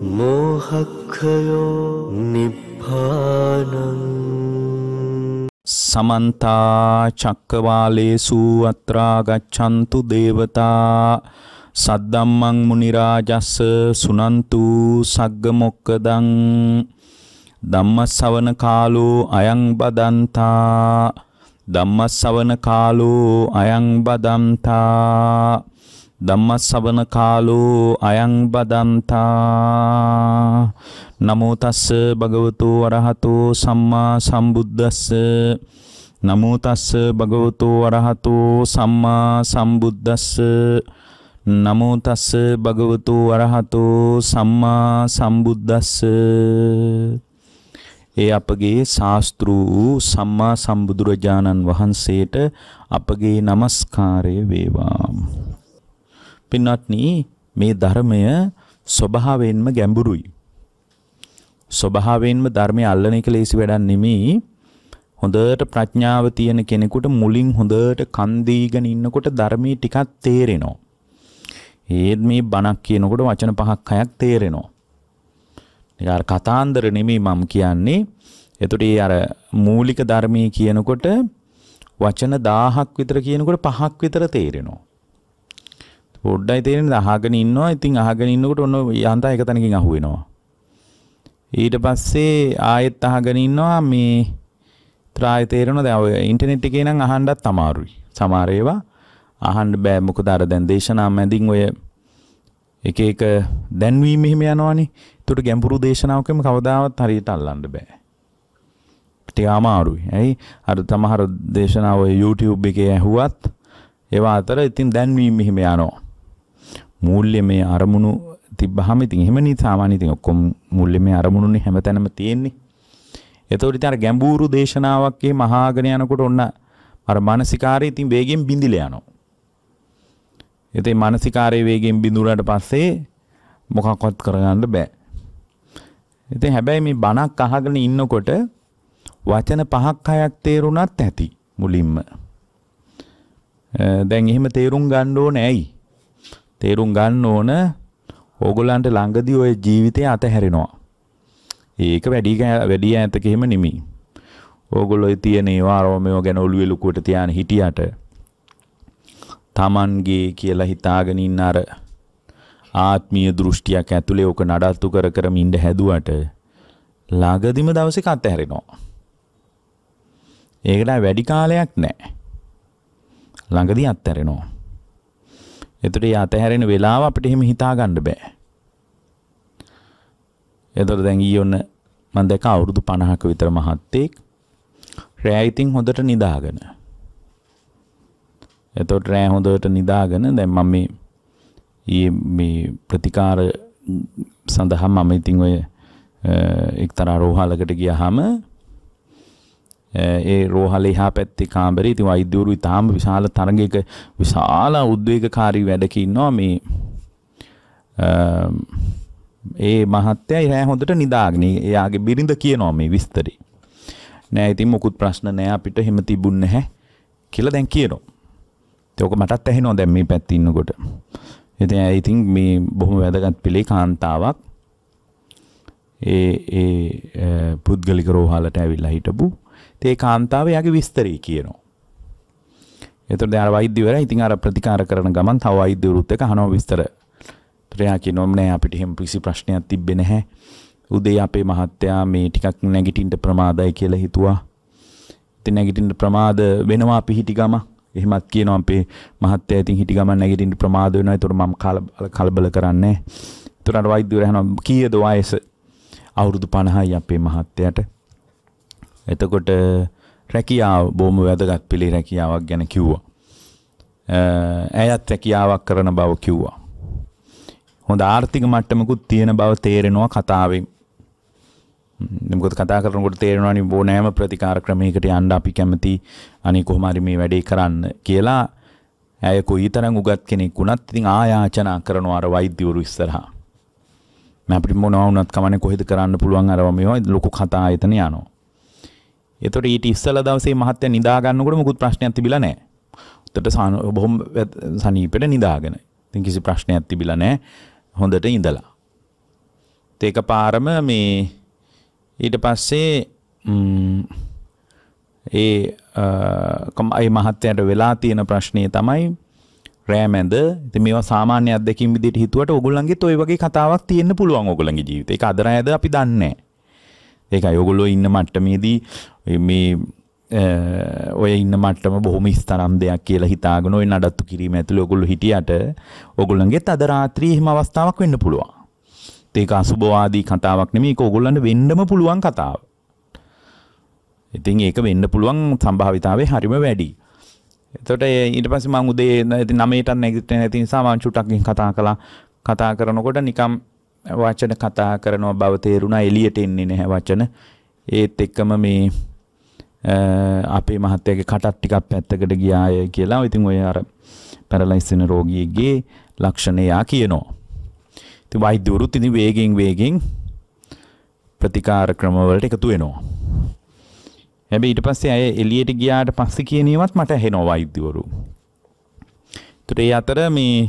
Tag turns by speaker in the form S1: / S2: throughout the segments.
S1: මෝහක්ඛයෝ නිබ්බානං
S2: සමන්තා චක්කවාලේසු අත්‍රා ගච්ඡන්තු දේවතා සද්දම්මං මුනි රාජස්ස සුනන්තු සග්ග මොක්කදං ධම්මස්සවන කාලෝ අයං බදන්තා ධම්මස්සවන කාලෝ අයං බදන්තා ධම්මස්සවන කාලෝ අයං බදන්තා. නමෝ තස්ස භගවතු වරහතෝ සම්මා සම්බුද්දස්ස. නමෝ තස්ස භගවතු වරහතෝ සම්මා සම්බුද්දස්ස. නමෝ තස්ස භගවතු වරහතෝ සම්මා සම්බුද්දස්ස. ඒ අපගේ ශාස්ත්‍රු වූ සම්මා සම්බුදුරජාණන් වහන්සේට අපගේ নমස්කාරය වේවා. පින්වත්නි මේ ධර්මය ස්වභාවයෙන්ම ගැඹුරුයි. ස්වභාවයෙන්ම ධර්මය අල්ලන එක ලේසි වැඩක් නෙමෙයි. හොඳට ප්‍රඥාව තියෙන කෙනෙකුට මුලින් හොඳට කන් දීගෙන ඉන්නකොට ධර්මයේ ටිකක් තේරෙනවා. ඒත් මේ බණක් කියනකොට වචන පහක් හයක් තේරෙනවා. ඒක අර කතාන්දර නෙමෙයි මම කියන්නේ. එතකොට ඒ අර මූලික ධර්මයේ කියනකොට වචන 1000ක් විතර කියනකොට පහක් විතර තේරෙනවා. පොඩ්ඩයි තේරෙන්නේ අහගෙන ඉන්නවා. ඉතින් අහගෙන ඉන්නකොට ඔන්න යන්තා එක තැනකින් අහුවෙනවා. ඊට පස්සේ ආයෙත් අහගෙන ඉන්නවා මේ ත්‍රාය තේරෙනවා දැන් ඔය ඉන්ටර්නෙට් එකේ නම් අහන්නත් අමාරුයි. සමහර ඒවා අහන්න බෑ මොකද අර දැන් දේශනා මැදින් ඔය එක එක දැන්වීම එහෙම යනවනේ. ඒකට ගැඹුරු දේශනාවකම කවදාවත් හරියට අල්ලන්න බෑ. ටික අමාරුයි. ඇයි? අර සමහර දේශනා ඔය YouTube එකේ ඇහුවත් ඒවා අතර ඉතින් දැන්වීම එහෙම යනවා. මූල්‍යමය අරමුණු තිබ්බහම ඉතින් එහෙමනේ සාමාන්‍ය ඉතින් ඔක්කොම මූල්‍යමය අරමුණුනේ හැමතැනම තියෙන්නේ. ඒතකොට ඉතින් අර ගැඹුරු දේශනාවක් එහෙම අහගෙන යනකොට ඔන්න අර මානසිකාරය ඉතින් වේගෙන් බිඳිලා යනවා. ඉතින් මානසිකාරයේ වේගෙන් බිඳුනට පස්සේ මොකක්වත් කරගන්න බෑ. ඉතින් හැබැයි මේ බණක් අහගෙන ඉන්නකොට වචන පහක් හයක් තේරුණත් ඇති මුලින්ම. දැන් එහෙම තේරුම් ගන්න ඕනේ ඇයි? තේරුම් ගන්න ඕන ඕගොල්ලන්ට ළඟදී ඔය ජීවිතය අතහැරෙනවා. ඒක වැඩි වැඩි ඈතක එහෙම නෙමෙයි. ඕගොල්ලෝ තියෙන ඒවා රෝමයෝ ගැන ඔළුවේ ලුකුවට තියාන හිටියට තමන්ගේ කියලා හිතාගෙන ඉන්න අර ආත්මීය දෘෂ්ටියක් ඇතුලේ ඕක නඩත්තු කර කර මින්ඩ හැදුවට ළඟදිම දවසක අත්හැරෙනවා. ඒකට වැඩි කාලයක් නැහැ. ළඟදී අත්හැරෙනවා. එතකොට මේ අතහැරෙන වෙලාව අපිට එහෙම හිතා ගන්න බෑ. එතකොට දැන් ඊයොන්න මම දැක්ක අවුරුදු 50ක විතර මහත්තයෙක් රෑ ඉතින් හොඳට නිදාගෙන. එතකොට රෑ හොඳට නිදාගෙන දැන් මම මේ ඊයේ මේ ප්‍රතිකාර සඳහා මම ඉතින් ඔය එක්තරා රෝහලකට ගියාම ඒ රෝහලේ එහා පැත්තේ කාමරේ. ඉතින් වෛද්‍යවරු ඉතාම විශාල තරගයක විශාල උද්වේගකාරී වැඩක ඉන්නවා මේ ඒ මහත්තයා. රෑ හොඳට නිදාගෙන එයාගේ බිරිඳ කියනවා මේ විස්තරේ. නෑ ඉතින් මොකුත් ප්‍රශ්න නෑ. අපිට එහෙම තිබුණ නැහැ කියලා දැන් කියනවා. ඒක මටත් ඇහෙනවා දැන් මේ පැත්තේ ඉන්නකොට. ඉතින් ඇයි ඉතින් මේ බොහොම වැදගත් පිළේ කාන්තාවක්. ඒ ඒ පුද්ගලික රෝහලට ඇවිල්ලා හිටපු ඒ කාන්තාව යාගේ විස්තරය කියනවා. එතකොට දැන් අර වෛද්‍යවරයා ඉතින් අර ප්‍රතිකාර කරන ගමන් තව වෛද්‍යවරුත් එක්ක අහනවා විස්තර. එයා කියනවා නෑ අපිට එහෙම කිසි ප්‍රශ්නයක් තිබ්බේ නැහැ. උදේ අපේ මහත්තයා මේ ටිකක් නැගිටින්න ප්‍රමාදයි කියලා හිතුවා. ඉතින් නැගිටින්න ප්‍රමාද වෙනවා අපි හිටි ගම. එහෙමත් කියනවා අපේ මහත්තයා ඉතින් හිටි ගමන් නැගිටින්න ප්‍රමාද වෙනවා. ඒතකොට මම කලබල කරන්නේ නැහැ. ඒතකොට අර වෛද්‍යවරයා අහනවා කීයද වයස? අවුරුදු 50යි අපේ මහත්තයාට. එතකොට රැකියාව බොහොම වැදගත් පිළි රැකියාවක් ගැන කිව්වා. ඇයත් රැකියාවක් කරන බව කිව්වා. හොඳ ආර්ථික මට්ටමකුත් තියෙන බව තේරෙනවා කතාවෙන්. මොකද කතා කරනකොට තේරෙනවානි ඕනෑම ප්‍රතිකාර ක්‍රමයකට යන්න අපි කැමති අනේ කොහොම හරි මේ වැඩේ කරන්න කියලා ඇය කොයිතරම් උගත් කෙනෙක් වුණත් ඉතින් ආයාචනා කරනවා අර වෛද්‍යවරු ඉස්සරහා. මම අපිට මොනවා වුණත් කමන්නේ කොහෙද කරන්න පුළුවන් අරව මේවා ලොකු කතා ආයතන යනවා. එතකොට ඊට ඉස්සලා දවසේ මහත්තයා නිදා ගන්නකොට මොකුත් ප්‍රශ්නයක් තිබිලා නැහැ. උත්තර බොහොම සනීපෙට නිදාගෙන. ඉතින් කිසි ප්‍රශ්නයක් තිබිලා නැහැ. හොඳට ඉඳලා. ඒක පාරම මේ ඊට පස්සේ ම්, ඒ අයි මහත්තයට වෙලා තියෙන ප්‍රශ්නය තමයි රෑමැද ඉතින් මේවා සාමාන්‍ය අත්දැකීම් විදිහට හිතුවට ඔයගොල්ලන්ගෙත් ওই වගේ කතාවක් තියෙන්න පුළුවන් ඔයගොල්ලන්ගේ ජීවිතේ. ඒක අද රෑද අපි දන්නේ නැහැ. ඒකයි ඔයගොල්ලෝ ඉන්න මට්ටමේදී මේ අ, ඔය ඉන්න මට්ටම බොහොම ස්තරම් දෙයක් කියලා හිතාගෙන ඔය නඩත්තු කිරීම ඇතුළේ ඔයගොල්ලෝ හිටියට ඔයගොල්ලන්ගෙත් අද රාත්‍රියේ එහෙම අවස්ථාවක් වෙන්න පුළුවන්. ඒක අසුබවාදී කතාවක් නෙමෙයි ඒක ඔයගොල්ලන්ට වෙන්නම පුළුවන් කතාවක්. ඉතින් ඒක වෙන්න පුළුවන් සම්භාවිතාවය හරිම වැඩි. එතකොට ඒ ඊට පස්සේ මම උදේ ඉතින් 9ට නැගිටින්න නැති නිසා මම චුට්ටක් ගිහින් කතා කළා. කතා කරනකොට නිකම් වචන කතා කරනවා බව තේරුණා එළියට එන්නේ නැහැ වචන. ඒත් එක්කම මේ අ, අපේ මහත්තයාගේ කටත් ටිකක් පැත්තකට ගියාය කියලා. ඉතින් ඔය අර පැරලයිස් වෙන රෝගියෙක්ගේ ලක්ෂණ එයා කියනවා. ඉතින් වෛද්‍යවරුත් ඉතින් වේගෙන් වේගෙන් ප්‍රතිකාර ක්‍රමවලට එකතු වෙනවා. හැබැයි ඊට පස්සේ අය එළියට ගියාට පස්සේ කියන ඒවාත් මට ඇහෙනවා වෛද්‍යවරු. ඒතර ඒ අතර මේ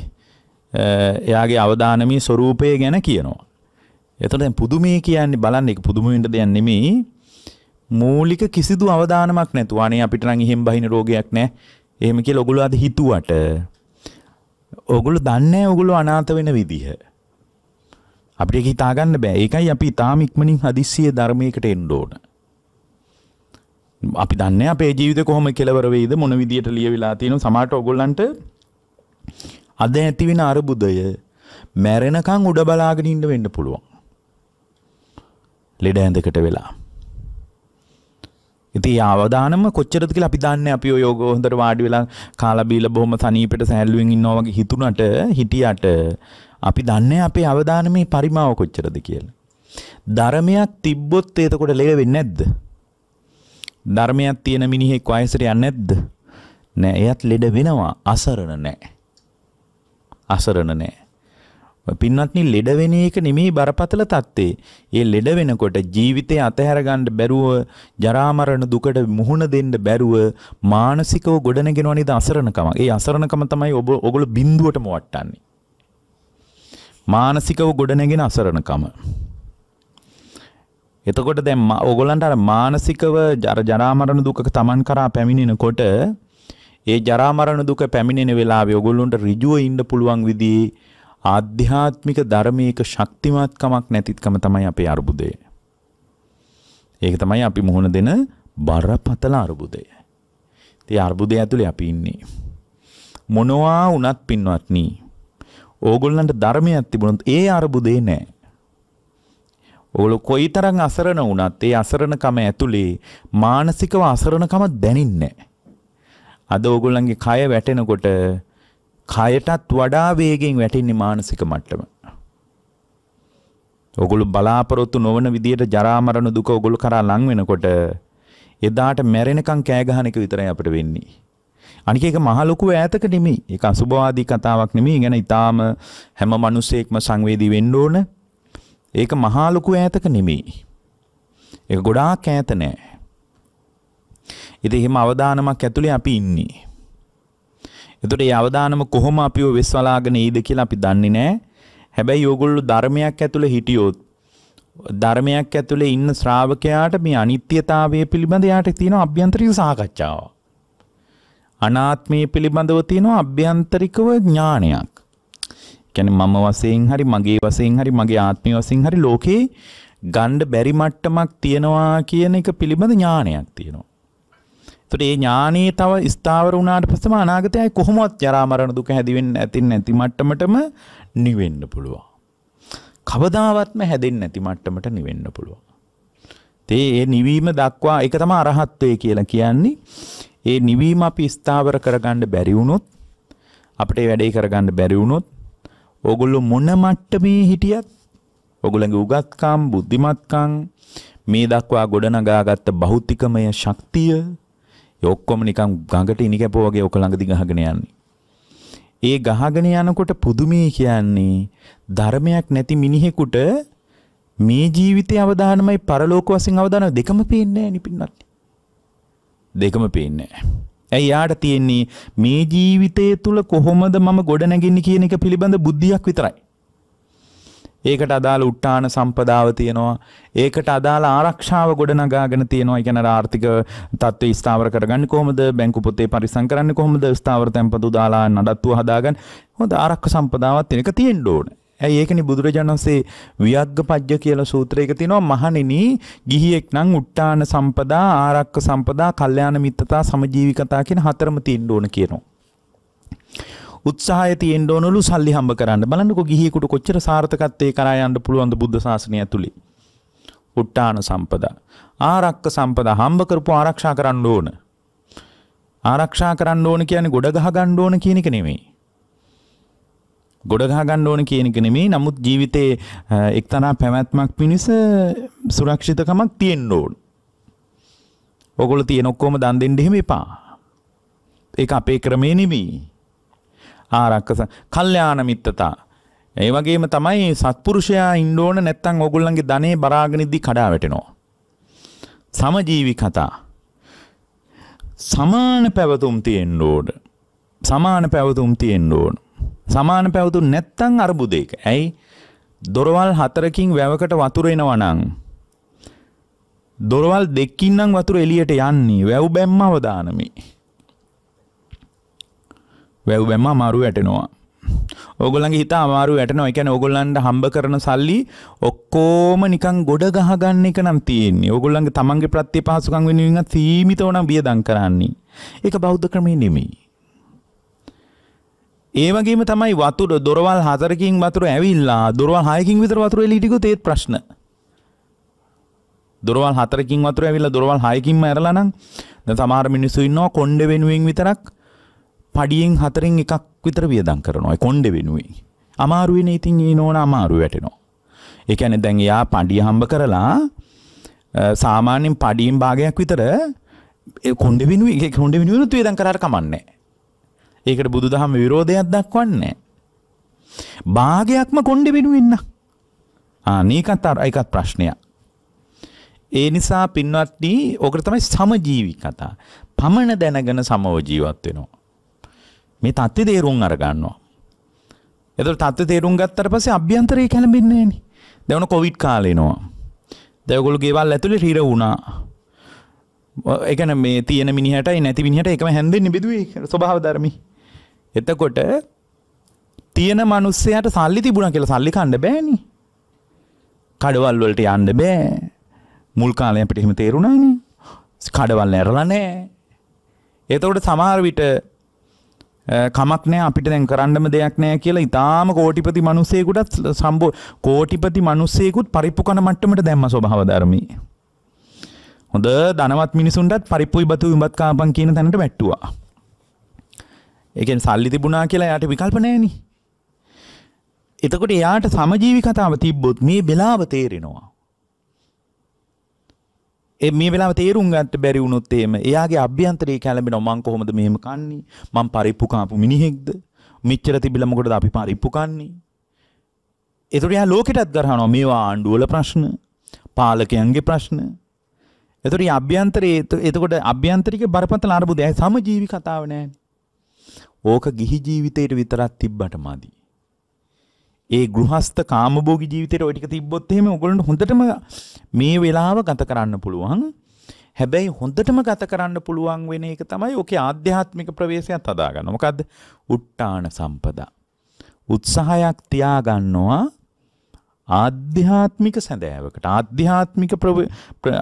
S2: අ, එයාගේ අවධානමේ ස්වરૂපය ගැන කියනවා. එතකොට දැන් පුදුමේ කියන්නේ බලන්න ඒක පුදුම වෙන්න දෙයක් නෙමෙයි. මූලික කිසිදු අවධානමක් නැතුව අනේ අපිට නම් එහෙම් බහින රෝගයක් නැහැ. එහෙම කියලා ඔගොල්ලෝ අද හිතුවට ඔගොල්ලෝ දන්නේ නැහැ ඔගොල්ලෝ අනාථ වෙන විදිහ. අපිට ඒක හිතා ගන්න බෑ. ඒකයි අපි තාම ඉක්මනින් හදිස්සිය ධර්මයකට එන්න ඕන. අපි දන්නේ අපේ ජීවිතේ කොහොම කෙලවර වෙයිද මොන විදියට ලියවිලා තියෙනව සමහරට ඔයගොල්ලන්ට අද ඇති වෙන අරුබුදය මැරෙනකන් උඩ බලාගෙන ඉන්න වෙන්න පුළුවන්. ලෙඩ ඇඳකට වෙලා. ඉතින් ඒ අවදානම කොච්චරද කියලා අපි දන්නේ අපි ඔය යෝග හොඳට වාඩි වෙලා කාලා බීලා බොහොම සනීපෙට සෑල්ලුවෙන් ඉන්නවා වගේ හිතුණට හිටියට අපි දන්නේ අපේ අවදානමේ පරිමාව කොච්චරද කියලා. ධර්මයක් තිබ්බොත් එතකොට ලෙඩ වෙන්නේ නැද්ද? ධර්මයක් තියෙන මිනිහෙක් වයසට යන්නේ නැද්ද? නෑ එයත් ලෙඩ වෙනවා අසරණ නෑ. අසරණ නෑ. පින්වත්නි ලෙඩ වෙන එක නෙමෙයි බරපතල தත්තේ. ඒ ලෙඩ වෙනකොට ජීවිතේ අතහැර ගන්න බැරුව ජරා මරණ දුකට මුහුණ දෙන්න බැරුව මානසිකව ගොඩනගෙනව නේද අසරණකම. ඒ අසරණකම තමයි ඔබ ඔගොල්ලෝ බිඳුවටම වටන්නේ. මානසිකව ගොඩනැගෙන අසරණකම. එතකොට දැන් මා- ඕගොල්ලන්ට අර මානසිකව ජර ජරා මරණ දුක තමන් කරා පැමිණෙනකොට ඒ ජරා මරණ දුක පැමිණෙන වෙලාවේ ඔයගොල්ලන්ට ඍජුව ඉන්න පුළුවන් විදිහේ ආධ්‍යාත්මික ධර්මයක ශක්තිමත්කමක් නැතිකම තමයි අපේ අරුබුදය. ඒක තමයි අපි මුහුණ දෙන බරපතල අරුබුදය. ඒ අර්බුදය ඇතුලේ අපි ඉන්නේ. මොනවා වුණත් පින්වත්නි ඕගොල්ලන්ට ධර්මයක් තිබුණොත් ඒ අරුබුදේ නැහැ. ඔගොල්ලෝ කොයිතරම් අසරණ වුණත් ඒ අසරණකම ඇතුලේ මානසිකව අසරණකම දැනින්නේ නැහැ. අද ඕගොල්ලන්ගේ කය වැටෙනකොට කයටත් වඩා වේගෙන් වැටෙන්නේ මානසික මට්ටම. ඔගොල්ලෝ බලාපොරොත්තු නොවන විදියට ජරා මරණ දුක ඔගොල්ලෝ කරා ලං වෙනකොට එදාට මැරෙනකන් කෑ ගහන එක විතරයි අපිට වෙන්නේ. අනික ඒක මහ ලොකු ඈතක නෙමෙයි. ඒක අසුභවාදී කතාවක් නෙමෙයි. ගැන ඊටාම හැම මිනිසෙක්ම සංවේදී වෙන්න ඕන. ඒක මහා ලොකු ඈතක නෙමෙයි. ඒක ගොඩාක් ඈත නෑ. ඉතින් එහෙම අවදානමක් ඇතුලේ අපි ඉන්නේ. එතකොට මේ අවදානම කොහොම අපිව වෙස්වලාගෙන ඊද කියලා අපි දන්නේ නැහැ. හැබැයි ඕගොල්ලෝ ධර්මයක් ඇතුලේ හිටියොත් ධර්මයක් ඇතුලේ ඉන්න ශ්‍රාවකයාට මේ අනිත්‍යතාවය පිළිබඳ යාට තියෙන අභ්‍යන්තරික සාකච්ඡාවක්. අනාත්මය පිළිබඳව තියෙන අභ්‍යන්තරිකව ඥානයක්. කියන්නේ මම වශයෙන් හරි මගේ වශයෙන් හරි මගේ ආත්මය වශයෙන් හරි ලෝකේ ගණ්ඩ බැරි මට්ටමක් තියෙනවා කියන එක පිළිබඳ ඥානයක් තියෙනවා. එතකොට මේ ඥානයේ තව ස්ථාවර වුණාට පස්සෙම අනාගතයේ ආයි කොහොමවත් ජරා මරණ දුක හැදිවෙන්නේ නැති නැති මට්ටමටම නිවෙන්න පුළුවන්. කවදාවත්ම හැදෙන්නේ නැති මට්ටමට නිවෙන්න පුළුවන්. තේ ඒ නිවීම දක්වා ඒක තමයි අරහත්ත්වය කියලා කියන්නේ. ඒ නිවීම අපි ස්ථාවර කරගන්න බැරි වුණොත් අපිට ඒ වැඩේ කරගන්න බැරි වුණොත් ඕගොල්ලෝ මොන මට්ටමේ හිටියත් ඔගොල්ලන්ගේ උගත්කම් බුද්ධිමත්කම් මේ දක්වා ගොඩනගාගත්ත භෞතිකමය ශක්තිය ඒ ඔක්කොම නිකන් ගඟට ඉනි කැපුව වගේ ඔක ළඟදී ගහගෙන යන්නේ. ඒ ගහගෙන යනකොට පුදුමේ කියන්නේ ධර්මයක් නැති මිනිහෙකුට මේ ජීවිතයේ අවදානමයි පරලෝක වශයෙන් අවදානම දෙකම පේන්නේ නැහැ නිපින්නත්. දෙකම පේන්නේ නැහැ. ඇයි යාට තියෙන්නේ මේ ජීවිතය තුල කොහොමද මම ගොඩ නැගින්නේ කියන එක පිළිබඳ බුද්ධියක් විතරයි. ඒකට අදාළ උට්ටාන සම්පදාව තියෙනවා. ඒකට අදාළ ආරක්ෂාව ගොඩනගාගෙන තියෙනවා. ඒ කියන්නේ ආර්ථික තත්ත්වය ස්ථාවර කරගන්නේ කොහොමද? බැංකු පොතේ පරිසම් කරන්නේ කොහොමද? ස්ථාවර තැන්පතු දාලා නඩත්තුව හදාගන්න. හොඳ ආරක්ෂක සම්පදාවක් තියෙනක තියෙන්න ඕනේ. ඇයි ඒකනි බුදුරජාණන් වහන්සේ වියග්ග පජ්ජ කියලා සූත්‍රයක තියෙනවා මහණෙනි ගිහියෙක් නම් උට්ටාන සම්පදා ආරක්ක සම්පදා කල්යාණ මිත්තතා සමජීවිකතා කියන හතරම තියෙන්න ඕන කියනවා. උත්සාහය තියෙන්න ඕනලු සල්ලි හම්බ කරන්න. බලන්නකො ගිහියෙකුට කොච්චර සාර්ථකත්වයේ කරා යන්න පුළුවන්ද බුද්ධ ශාසනය ඇතුලේ. උට්ටාන සම්පදා. ආරක්ක සම්පදා හම්බ කරපු ආරක්ෂා කරන්න ඕන. ආරක්ෂා කරන්න ඕන කියන්නේ ගොඩ ගහ ගන්න ඕන කියන එක නෙමෙයි. ගොඩ ගහ ගන්න ඕන කියන එක නෙමෙයි. නමුත් ජීවිතේ එක්තරා පැවැත්මක් පිණිස සුරක්ෂිතකමක් තියෙන්න ඕන. ඔගොල්ලෝ තියෙන ඔක්කොම දන් දෙන්න එහෙම එපා. ඒක අපේ ක්‍රමේ නෙමෙයි. ආරක්කස කල්්‍යයාන මිත්තතා. ඒ වගේම තමයි සත්පුරුෂයා ඉන්ඩෝන නැත්තං ඔගුල්ලන්ගේ ධනේ බරාගනිද්දි කඩා වැටෙනවා. සමජීවි කතා. සමාන පැවතුම් තියෙන් ෝඩ. සමාන පැවතුම් තියෙන් ඕන. සමාන පැවතුම් නැත්තං අර්බුදයක. ඇයි දොරවල් හතරකින් වැවකට වතුරෙන වනං. දොරවල් දෙක්කින්නම් වතුර එලියට යන්නේ වැව් බැම්ම අවදානමි. වැව් බැම්ම අමාරු වැටෙනවා. ඕගොල්ලන්ගේ හිත අමාරු වැටෙනවා. ඒ කියන්නේ ඕගොල්ලන්ට හම්බ කරන සල්ලි ඔක්කොම නිකන් ගොඩ ගහගන්න එක නම් තියෙන්නේ. ඕගොල්ලන්ගේ තමන්ගේ ප්‍රතිපහසුකම් වෙනුවෙන් සීමිතව නම් වියදම් කරන්නේ. ඒක බෞද්ධ ක්‍රමේ නෙමෙයි. ඒ වගේම තමයි වතුර දොරවල් හතරකින් වතුර ඇවිල්ලා දොරවල් හයකින් විතර වතුර එළියට ගියොත් ඒත් ප්‍රශ්න. දොරවල් හතරකින් වතුර ඇවිල්ලා දොරවල් හයකින්ම ඇරලා නම් දැන් සමහර මිනිස්සු ඉන්නවා කොණ්ඩෙ වෙනුවෙන් විතරක් පඩියෙන් හතරෙන් එකක් විතර වියදම් කරනවා කොන්්ඩ වෙනුවේ. අමාරුවෙන ඉතින් ඒ නෝන අමාරු වැටෙනවා. එකැන දැන් යා පඩිය හම්බ කරලා සාමාන්‍යෙන් පඩීම් භාගයක් විතර කොන්ඩ වෙනු එක කොන්ඩ වෙනුවනුත් වේදන් කරට කමන්නේ. ඒකට බුදු දහම විරෝධයක් දක්වන්නේ. භාගයක්ම කොන්ඩ වෙනුවෙන්න. ආනීකත් අර එකත් ප්‍රශ්නයක්. ඒ නිසා පින්වත්දී ඕකට තමයි සමජීවි කතා. පමණ දැනගෙන සමව ජීවත් වෙනවා. මේ තත්ත්වය තේරුම් අරගන්නවා. එතකොට තත්ත්වය තේරුම් ගත්තට පස්සේ අභ්‍යන්තරය කැළඹෙන්නේ නැහෙනි. දැන් උන කොවිඩ් කාලේ එනවා. දැන් ඔයගොල්ලෝ ගෙවල් ඇතුලේ රිර වුණා. ඒ කියන්නේ මේ තියෙන මිනිහටයි නැති මිනිහට එකම හැන්දෙන්නේ බෙදුවේ ස්වභාව ධර්මී. එතකොට තියෙන මිනිස්සයාට සල්ලි තිබුණා කියලා සල්ලි කන්න බෑනේ. කඩවල් වලට යන්න බෑ. මුල් කාලේ අපිට එහෙම තේරුණානේ. කඩවල් ඇරලා නැහැ. එතකොට සමහර විට කමක් නෑ අපිට දැන් කරන්නම දෙයක් නෑ කියලා ඉතාම කෝටිපති මිනිස්සෙකුටත් සම්බෝ කෝටිපති මිනිස්සෙකුත් පරිප්පු කන මට්ටමට දැම්ම ස්වභාව ධර්මී. හොඳ ධනවත් මිනිසුන්ටත් පරිප්පුයි බතු විඹත් කාපන් කියන තැනට වැට්ටුවා. ඒකෙන් සල්ලි තිබුණා කියලා එයාට විකල්ප නෑනේ. එතකොට එයාට සමජීවි කතාව තිබ්බොත් මේ වෙලාව තේරෙනවා. ඒ මේ වෙලාව තේරුම් ගන්නට බැරි වුණොත් එහෙම එයාගේ අභ්‍යන්තරයේ කැළඹෙනවා. මං කොහොමද මෙහෙම කන්නේ? මං පරිප්පු කාපු මිනිහෙක්ද? මෙච්චර තිබිලා මොකටද අපි පරිප්පු කන්නේ ඒතකොට එයා ලෝකෙටත් ගරහනවා. මේවා ආණ්ඩුවල ප්‍රශ්න පාලකයන්ගේ ප්‍රශ්න. එතකොට මේ අභ්‍යන්තරයේ එතකොට අභ්‍යන්තරික බරපතල අරුබුදය සමජීවි කතාව නෑනේ? ඕක ගිහි ජීවිතේට විතරක් තිබ්බට මදි. ඒ ගෘහස්ත කාමභෝගී ජීවිතේට ওই ටික තිබ්බොත් එහෙම ඔයගොල්ලන්ට හොඳටම මේ වෙලාව ගත කරන්න පුළුවන්. හැබැයි හොඳටම ගත කරන්න පුළුවන් වෙන එක තමයි ඔකේ ආධ්‍යාත්මික ප්‍රවේශයත් හදාගන්න. මොකද්ද? උට්ටාන සම්පදා. උත්සාහයක් තියාගන්නවා ආධ්‍යාත්මික සැඳෑවකට ආධ්‍යාත්මික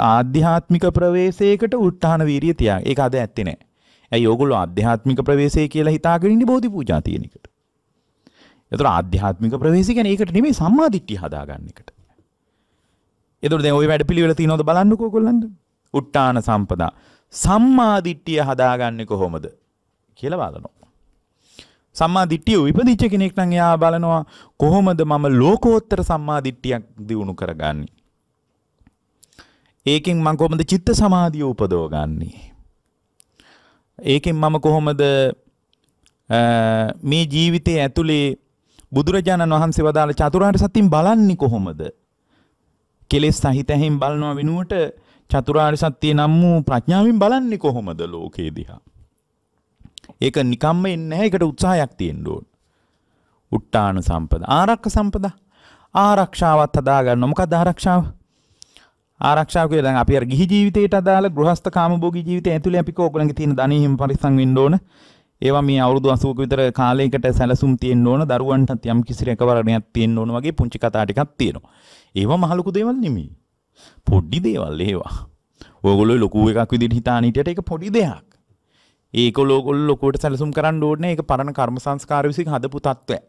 S2: ආධ්‍යාත්මික ප්‍රවේශයකට උට්ටාන වීරිය තියා. ඒක අද ඇත්තේ නැහැ. ඇයි ඕගොල්ලෝ ආධ්‍යාත්මික ප්‍රවේශය කියලා හිතාගෙන ඉන්නේ බෝධි පූජා තියෙන එකට. එතකොට ආධ්‍යාත්මික ප්‍රවේශය කියන්නේ ඒකට නෙමෙයි සම්මාදිට්ඨිය හදාගන්න එකට. එතකොට දැන් ওই වැඩපිළිවෙල තියෙනවද බලන්නකෝ ඔයගොල්ලන්ට. උට්ටාන සම්පදා සම්මාදිට්ඨිය හදාගන්නේ කොහොමද කියලා බලනවා. සම්මාදිට්ඨිය විපදිච්ච කෙනෙක් නම් එයා බලනවා කොහොමද මම ලෝකෝත්තර සම්මාදිට්ඨියක් දිනු කරගන්නේ. ඒකෙන් මම කොහොමද චිත්ත සමාධිය උපදවගන්නේ? ඒකෙන් මම කොහොමද මේ ජීවිතයේ ඇතුලේ බුදුරජාණන් වහන්සේ වදාළ චතුරාර්ය සත්‍යයෙන් බලන්නේ කොහොමද? කෙලෙස් සහිත ඇහින් බලනවා වෙනුවට චතුරාර්ය සත්‍ය නම් වූ ප්‍රඥාවෙන් බලන්නේ කොහොමද ලෝකේ දිහා? ඒක නිකම්ම එන්නේ නැහැ. ඒකට උත්සාහයක් තියෙන්න ඕන. උට්ටාන සම්පදා. ආරක්ක සම්පදා. ආරක්ෂාවත් හදාගන්න මොකක්ද ආරක්ෂාව? ආරක්ෂාව කියලා දැන් අපි අර ගිහි ජීවිතයට අදාළ ගෘහස්ත කාමභෝගී ජීවිතය ඇතුලේ අපි කෝකලඟ තියෙන ධනෙ හිම පරිස්සම් වෙන්න ඕන. ඒවා මේ අවුරුදු 80ක විතර කාලයකට සැලසුම් තියෙන්න ඕන දරුවන්ටත් යම් කිසි රැකවරණයක් තියෙන්න ඕන වගේ පුංචි කතා ටිකක් තියෙනවා. ඒවා මහ ලොකු දේවල් නෙමෙයි. පොඩි දේවල් ඒවා. ඔයගොල්ලෝ ලොකු එකක් විදිහට හිතාන හිටියට ඒක පොඩි දෙයක්. ඒක ඔයගොල්ලෝ ලොකුවට සැලසුම් කරන්න ඕනේ ඒක පරණ කර්ම සංස්කාර විසින් හදපු තත්ත්වයක්.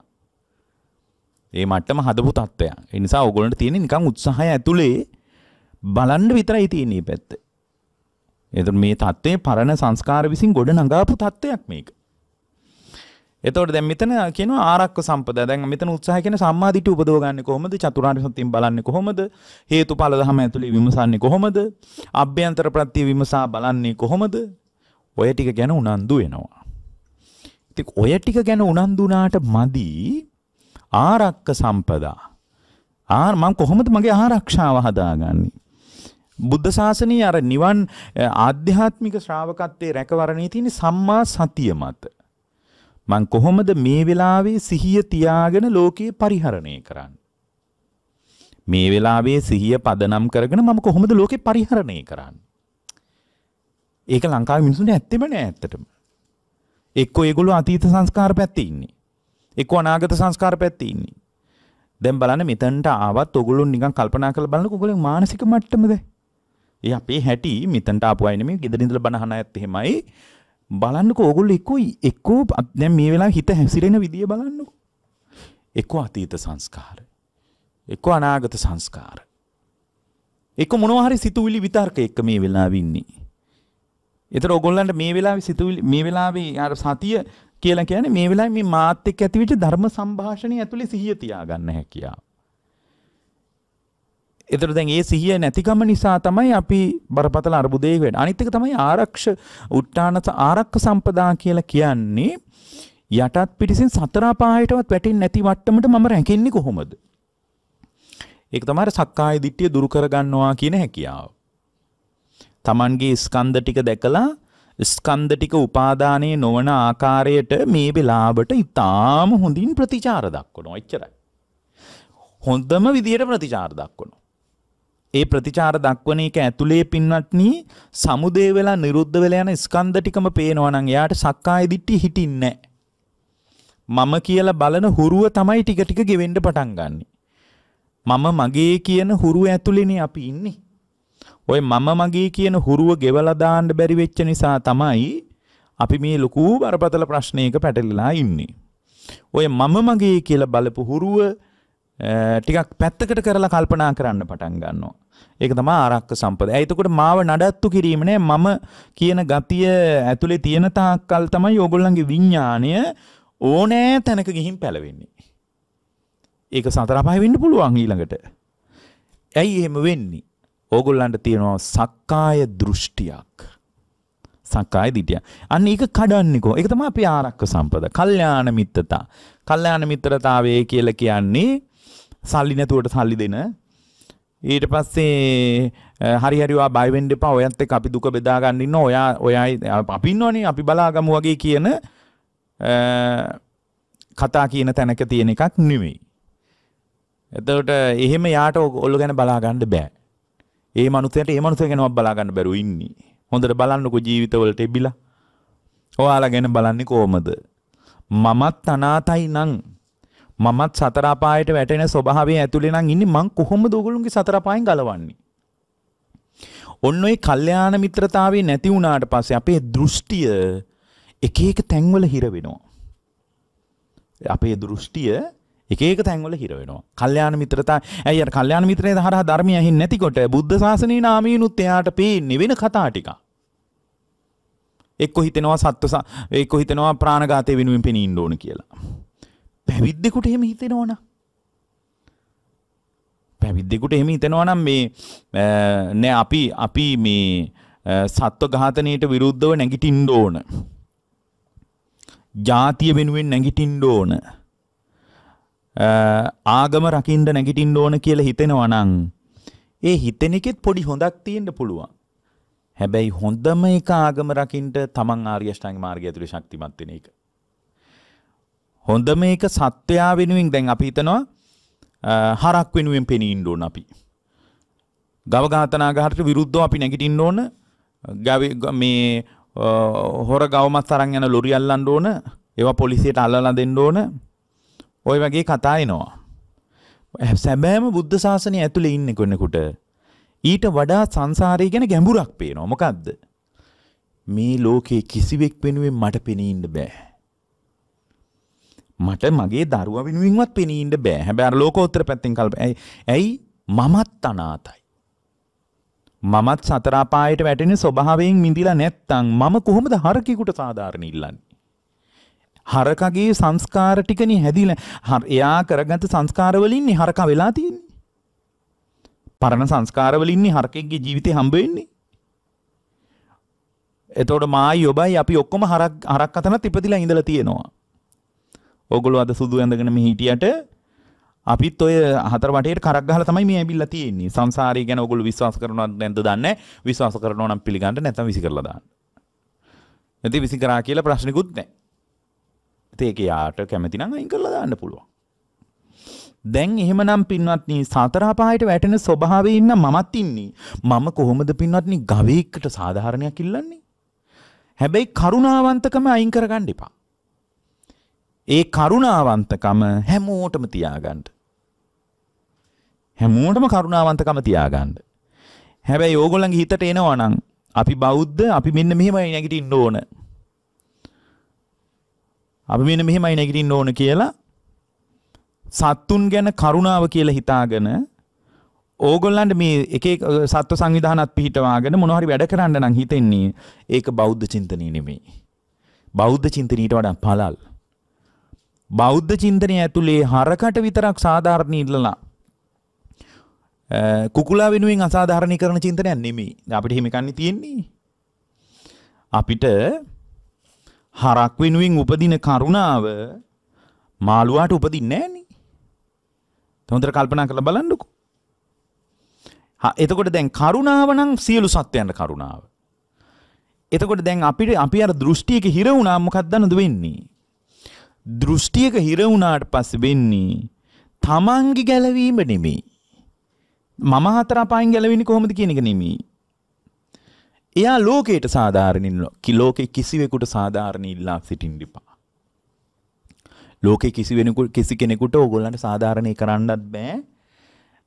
S2: ඒ මට්ටම හදපු තත්ත්වයක්. ඒ නිසා ඔයගොල්ලන්ට තියෙන්නේ නිකන් උත්සාහය ඇතුලේ බලන්න විතරයි තියෙන්නේ පැත්ත. එතකොට මේ தත්ත්වයේ පරණ සංස්කාර විසින් ගොඩ නගාපු තත්ත්වයක් මේක. එතකොට දැන් මෙතන කියනවා ආරක්ක සම්පදා. දැන් මෙතන උත්සාහය කියන සම්මාදිට උපදව ගන්න කොහොමද? චතුරාර්ය සත්‍යයෙන් බලන්නේ කොහොමද? හේතුඵල ධම ඇතුලේ විමසන්නේ කොහොමද? අභ්‍යන්තර ප්‍රත්‍ය විමසා බලන්නේ කොහොමද? ඔය ටික ගැන උනන්දු වෙනවා. ඉතින් ඔය ටික ගැන උනන්දු වුණාට මදි ආරක්ක සම්පදා. ආ මම කොහොමද මගේ ආරක්ෂාව හදාගන්නේ? බුද්ධ ශාසනයේ අර නිවන් ආධ්‍යාත්මික ශ්‍රාවකත්වයේ රැකවරණේ තියෙන සම්මා සතිය මත. මං කොහොමද මේ වෙලාවේ සිහිය තියාගෙන ලෝකේ පරිහරණය කරන්නේ? මේ වෙලාවේ සිහිය පදනම් කරගෙන මම කොහොමද ලෝකේ පරිහරණය කරන්නේ? ඒක ලංකාවේ මිනිස්සුන්ට ඇත්තෙම නෑ ඇත්තටම. එක්කෝ ඒගොල්ලෝ අතීත සංස්කාර පැත්තේ ඉන්නේ. එක්කෝ අනාගත සංස්කාර පැත්තේ ඉන්නේ. දැන් බලන්න මෙතනට ආවත් ඔගොල්ලෝ නිකන් කල්පනා කරලා බලනකො ඔයගොල්ලෝ මානසික මට්ටමද? ඒ අපේ හැටි මෙතනට ආපු අය නෙමෙයි ගෙදර ඉඳලා බනහන අයත් එහෙමයි. බලන්නකෝ ඕගොල්ලෝ එක්කෝ එක්කෝ දැන් මේ වෙලාවේ හිත හැසිරෙන විදිය බලන්නකෝ. එක්කෝ අතීත සංස්කාර. එක්කෝ අනාගත සංස්කාර. එක්කෝ මොනවා හරි සිතුවිලි විතර්ක එක්ක මේ වෙලාවේ ඉන්නේ. ඒතර ඕගොල්ලන්ට මේ වෙලාවේ සිතුවිලි මේ වෙලාවේ අර සතිය කියලා කියන්නේ මේ වෙලාවේ මේ මාත් එක්ක ඇතිවෙච්ච ධර්ම සංഭാෂණය ඇතුලේ සිහිය තියාගන්න හැකියාව. එතකොට දැන් ඒ සිහිය නැතිකම නිසා තමයි අපි බරපතල අර්බුදේ වෙන්නේ. අනිත් එක තමයි ආරක්ෂ උත්තාන ආරක්ක සම්පදා කියලා කියන්නේ යටත් පිටිසින් සතර අපායටවත් වැටෙන්නේ නැති මට්ටමට මම රැකෙන්නේ කොහොමද? ඒක තමයි සක්කාය දිට්ඨිය දුරු කරගන්නවා කියන හැකියාව. Tamanගේ ස්කන්ධ ටික දැකලා ස්කන්ධ ටික උපාදානයේ නොවන ආකාරයට මේ වෙලාවට ඊටාම හොඳින් ප්‍රතිචාර දක්වනවා. එච්චරයි. හොඳම විදියට ප්‍රතිචාර දක්වනවා. ඒ ප්‍රතිචාර දක්වන එක ඇතුලේ පින්වත්නි සමුදේ වෙලා නිරුද්ධ වෙලා යන ස්කන්ධ ටිකම පේනවා නම් එයාට සක්කාය දිට්ඨිය හිටින්නේ මම කියලා බලන හුරුව තමයි ටික ටික ගෙවෙන්න පටන් ගන්නෙ. මම මගේ කියන හුරුව ඇතුලේනේ අපි ඉන්නේ. ඔය මම මගේ කියන හුරුව ගෙවලා දාන්න බැරි වෙච්ච නිසා තමයි අපි මේ ලොකු බරපතල ප්‍රශ්නයක පැටලලා ඉන්නේ. ඔය මම මගේ කියලා බලපු හුරුව ටිකක් පැත්තකට කරලා කල්පනා කරන්න පටන් ගන්නවා. ඒක තමයි ආරක්ක සම්පද. ඒ එතකොට මාව නඩත්තු කිරීම නෑ මම කියන ගතිය ඇතුලේ තියෙන තාක්කල් තමයි ඕගොල්ලන්ගේ විඥාණය ඕනෑ තැනක ගිහින් පැලවෙන්නේ. ඒක සතර පහ වෙන්න පුළුවන් ඊළඟට. ඇයි එහෙම වෙන්නේ? ඕගොල්ලන්ට තියෙනවා සක්කාය දෘෂ්ටියක්. සක්කාය දිටිය. අන්න ඒක කඩන්නේකෝ. ඒක තමයි අපි ආරක්ක සම්පද. කල්යාණ මිත්‍රතා. කල්යාණ මිත්‍රතාවය කියලා කියන්නේ සල්ලි නැතුවට සල්ලි දෙන ඊට පස්සේ හරි හරිවා බය වෙන්න එපා ඔයත් එක්ක අපි දුක බෙදා ගන්න ඉන්න ඔයා ඔයයි අපි ඉන්නවනේ අපි බලාගමු වගේ කියන කතා කියන තැනක තියෙන එකක් නෙවෙයි. එතකොට එහෙම යාට ඔල්ල ගැන බලා ගන්න බෑ. ඒ මනුස්සයට ඒ මනුස්සය ගැනවත් බලා ගන්න බැරුව ඉන්නේ. හොඳට බලන්නකෝ ජීවිතවලට එබිලා. ඔයාලා ගැන බලන්නේ කොහමද? මමත් අනාතයි නං මමත් සතර අපායට වැටෙන ස්වභාවය ඇතුලේ නම් ඉන්නේ මං කොහොමද ඔයගොල්ලෝගේ සතර අපායෙන් ගලවන්නේ? ඔන්න ඔය කල්යාණ මිත්‍රතාවය නැති වුණාට පස්සේ අපේ දෘෂ්ටිය එක එක තැන්වල හිර වෙනවා. අපේ දෘෂ්ටිය එක එක තැන්වල හිර වෙනවා. කල්යාණ මිත්‍රතා ඇයි අර කල්යාණ මිත්‍රයේ හරහා ධර්මය ඇහින්නේ නැතිකොට බුද්ධ ශාසනයේ නාමීනුත් එයාට පේන්නේ වෙන කතා ටිකක්. එක්ක හිතෙනවා සත්ව එක්ක හිතෙනවා ප්‍රාණඝාතය වෙනුවෙන් පෙනී ඉන්න ඕන කියලා. පැවිද්දෙකුට එහෙම හිතෙනවන පැවිද්දෙකුට එහෙම හිතෙනවනම් මේ නෑ අපි අපි මේ සත්ව ඝාතනයට විරුද්ධව නැගිටින්න ඕන. ජාතිය වෙනුවෙන් නැගිටින්න ඕන. ආගම රකින්න නැගිටින්න ඕන කියලා හිතෙනවා නම් ඒ හිතෙන එකෙත් පොඩි හොඳක් තියෙන්න පුළුවන්. හැබැයි හොඳම එක ආගම රකින්න තමන් ආර්ය අෂ්ටාංග මාර්ගය ඇතුලේ ශක්තිමත් වෙන එක. හොඳ මේක සත්වයා වෙනුවෙන් දැන් අපි හිතනවා හරක් වෙනුවෙන් පෙනී ඉන්න ඕන අපි. ගව ඝාතනාගාරයට විරුද්ධව අපි නැගිටින්න ඕන. ගව මේ අ, හොර ගවමත් අරන් යන ලොරි අල්ලන්න ඕන. ඒවා පොලිසියට අල්ලලා දෙන්න ඕන. ওই වගේ කතා එනවා. සැබෑම බුද්ධ ශාසනය ඇතුළේ ඉන්න කෙනෙකුට ඊට වඩා සංසාරය ගැන ගැඹුරක් පේනවා. මොකද්ද? මේ ලෝකේ කිසිවෙක් වෙනුවෙන් මට පෙනී ඉන්න බෑ. මට මගේ දරුවා වෙනුවෙන්වත් පෙනී ඉන්න බෑ. හැබැයි අර ලෝකෝත්තර පැත්තෙන් කල්ප ඇයි ඇයි මමත් අනාතයි. මමත් සතර අපායට වැටෙන ස්වභාවයෙන් මිදිලා නැත්තම් මම කොහොමද හරකෙකුට සාධාරණ ඉල්ලන්නේ? හරකගේ සංස්කාර ටිකනේ හැදිලා හර- එයා කරගත්ත සංස්කාර වලින් හරක වෙලා තියෙන්නේ. පරණ සංස්කාර වලින් හරකෙක්ගේ ජීවිතේ හම්බ වෙන්නේ. එතකොට මායි ඔබයි අපි ඔක්කොම හරක් හරක් අතනත් ඉපදිලා ඉඳලා තියෙනවා. ඕගොල්ලෝ අද සුදු ඇඳගෙන මෙහි හිටියට අපිත් ඔය හතර වටේට කරක් ගහලා තමයි මේ ඇවිල්ලා තියෙන්නේ. සංසාරය ගැන ඕගොල්ලෝ විශ්වාස කරනවද නැද්ද දන්නේ නැහැ. විශ්වාස කරනවා නම් පිළිගන්න නැත්නම් විසි කරලා දාන්න. නැති විසි කරා කියලා ප්‍රශ්නිකුත් නැහැ. ඉතින් ඒක යාට කැමති නම් අයින් කරලා දාන්න පුළුවන්. දැන් එහෙමනම් පින්වත්නි සතර අපායට වැටෙන ස්වභාවයේ ඉන්න මමත් ඉන්නේ. මම කොහොමද පින්වත්නි ගවයෙක්ට සාධාරණයක් ඉල්ලන්නේ? හැබැයි කරුණාවන්තකම අයින් කරගන්න එපා. ඒ කරුණාවන්තකම හැමෝටම තියාගන්න. හැමෝටම කරුණාවන්තකම තියාගන්න. හැබැයි ඕගොල්ලන්ගේ හිතට එනවා නම් අපි බෞද්ධ අපි මෙන්න මෙහෙමයි නැගිටින්න ඕන. අපි මෙන්න මෙහෙමයි නැගිටින්න ඕන කියලා සත්තුන් ගැන කරුණාව කියලා හිතාගෙන ඕගොල්ලන්ට මේ එක එක සත්ව සංවිධානත් පිහිටවාගෙන මොනවා හරි වැඩ කරන්න නම් හිතෙන්නේ ඒක බෞද්ධ චින්තනය නෙමෙයි. බෞද්ධ චින්තනීට වඩා පළල්. බෞද්ධ චින්තනය ඇතුලේ හරකට විතරක් සාධාරණ ඉල්ලලා අ, කුකුලා වෙනුවෙන් අසාධාරණී කරන චින්තනයක් නෙමෙයි. අපිට හිම කන්නේ තියෙන්නේ. අපිට හරක් වෙනුවෙන් උපදින කරුණාව මාළුවාට උපදින්නේ නැහනේ. හොඳට කල්පනා කරලා බලන්නකෝ. හා එතකොට දැන් කරුණාව නම් සියලු සත්වයන්ට කරුණාව. එතකොට දැන් අපිට අපි අර දෘෂ්ටියක හිර වුණා මොකක්ද දන්නද වෙන්නේ? දෘෂ්ටියක හිර වුණාට පස්සේ වෙන්නේ තමන්ගේ ගැලවීම නෙමෙයි. මම හතර අපායන් ගැලවෙන්නේ කොහොමද කියන එක නෙමෙයි. එයා ලෝකයට සාධාරණ ඉන්නවා. කි ලෝකේ කිසිවෙකුට සාධාරණ ඉල්ලා සිටින්න එපා. ලෝකේ කිසි වෙනෙකුට කිසි කෙනෙකුට ඕගොල්ලන්ට සාධාරණේ කරන්නත් බෑ.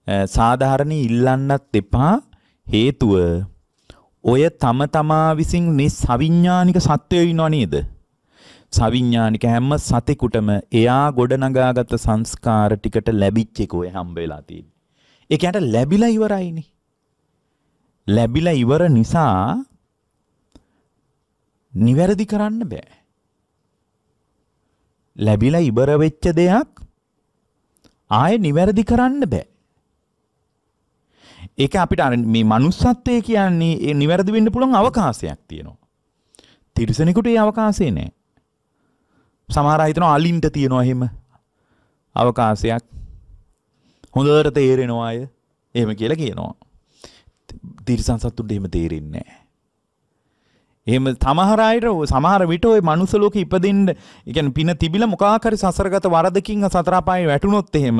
S2: අ, සාධාරණේ ඉල්ලන්නත් එපා. හේතුව ඔය තම තමා විසින් මේ සවිඥානික සත්වයෝ ඉන්නව නේද? සවිඥානික හැම සතෙකුටම එයා ගොඩනගාගත් සංස්කාර ටිකට ලැබිච්ච එක ඔය හම්බ වෙලා තියෙන්නේ. ඒ කියන්නේ ලැබිලා ඉවරයිනේ. ලැබිලා ඉවර නිසා නිවැරදි කරන්න බෑ. ලැබිලා ඉවර වෙච්ච දෙයක් ආයෙ නිවැරදි කරන්න බෑ. ඒක අපිට අර මේ manussත්වය කියන්නේ ඒ නිවැරදි වෙන්න පුළුවන් අවකාශයක් තියෙනවා. තිරිසනෙකුට ඒ අවකාශය නෑ. සමහර අය හිතනවා අලින්ට තියෙනවා එහෙම අවකාශයක්. හොඳට තේරෙනවා අය. එහෙම කියලා කියනවා. තිරිසන් සත්තුන්ට එහෙම තේරෙන්නේ නැහැ. එහෙම සමහර අයට සමහර විට ওই මනුස්ස ලෝකෙ ඉපදෙන්න, ඒ කියන්නේ පින තිබිලා මොකක් හරි සසරගත වරදකින් සතර අපායේ වැටුනොත් එහෙම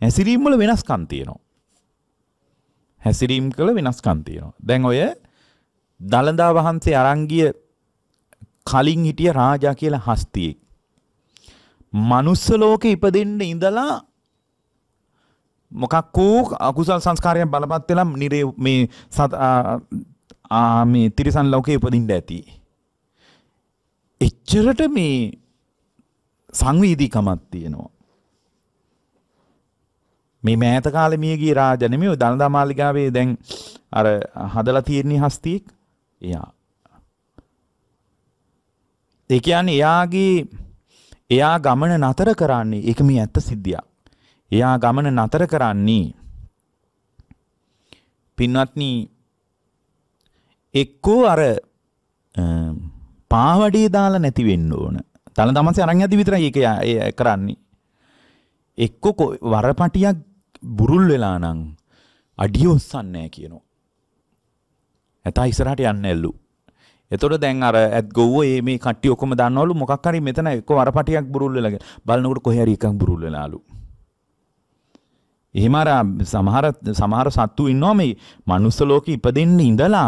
S2: හැසිරීම් වල වෙනස්කම් තියෙනවා. හැසිරීම් කළ වෙනස්කම් තියෙනවා. දැන් ඔය දලදා වහන්සේ අරන් ගිය කලින් හිටිය රාජා කියලා හස්තියෙක්. මනුස්ස ලෝකෙ ඉපදෙන්න ඉඳලා මොකක් වූ අකුසල් සංස්කාරයෙන් බලපත් වෙලා නිරේ මේ සත ආ, ආ මේ තිරිසන් ලෝකේ උපදින්න ඇති. එච්චරට මේ සංවේදීකමක් තියෙනවා. මේ මෑත කාලේ මිය ගිය රාජා නෙමෙයි ඔය දළදා මාලිගාවේ දැන් අර හදලා තියෙන හස්තියෙක් එයා. ඒ කියන්නේ එයාගේ එයා ගමන නතර කරන්නේ ඒක මේ ඇත්ත සිද්ධියක්. එයා ගමන නතර කරන්නේ පින්වත්නි එක්කෝ අර අ, පාවඩේ දාලා නැති වෙන්න ඕන. තන තමන්සේ අරන් යද්දි විතරයි ඒක යා- ඒ කරන්නේ. එක්ක කො- වරපටියක් බුරුල් වෙලා නම් අඩිය ඔස්සන්නේ නැහැ කියනවා. ඇතා ඉස්සරහට යන්න ඇල්ලු. එතකොට දැන් අර ඇත් ගොව්ව ඒ මේ කට්ටිය ඔක්කොම දන්නවලු මොකක් හරි මෙතන එක්ක වරපටියක් බුරුල් වෙලා ගියා. බලනකොට කොහේ හරි එකක් බුරුල් වෙලාලු. එහෙම අර සමහර සමහර සත්තු ඉන්නවා මේ මනුස්ස ලෝකෙ ඉපදෙන්න ඉඳලා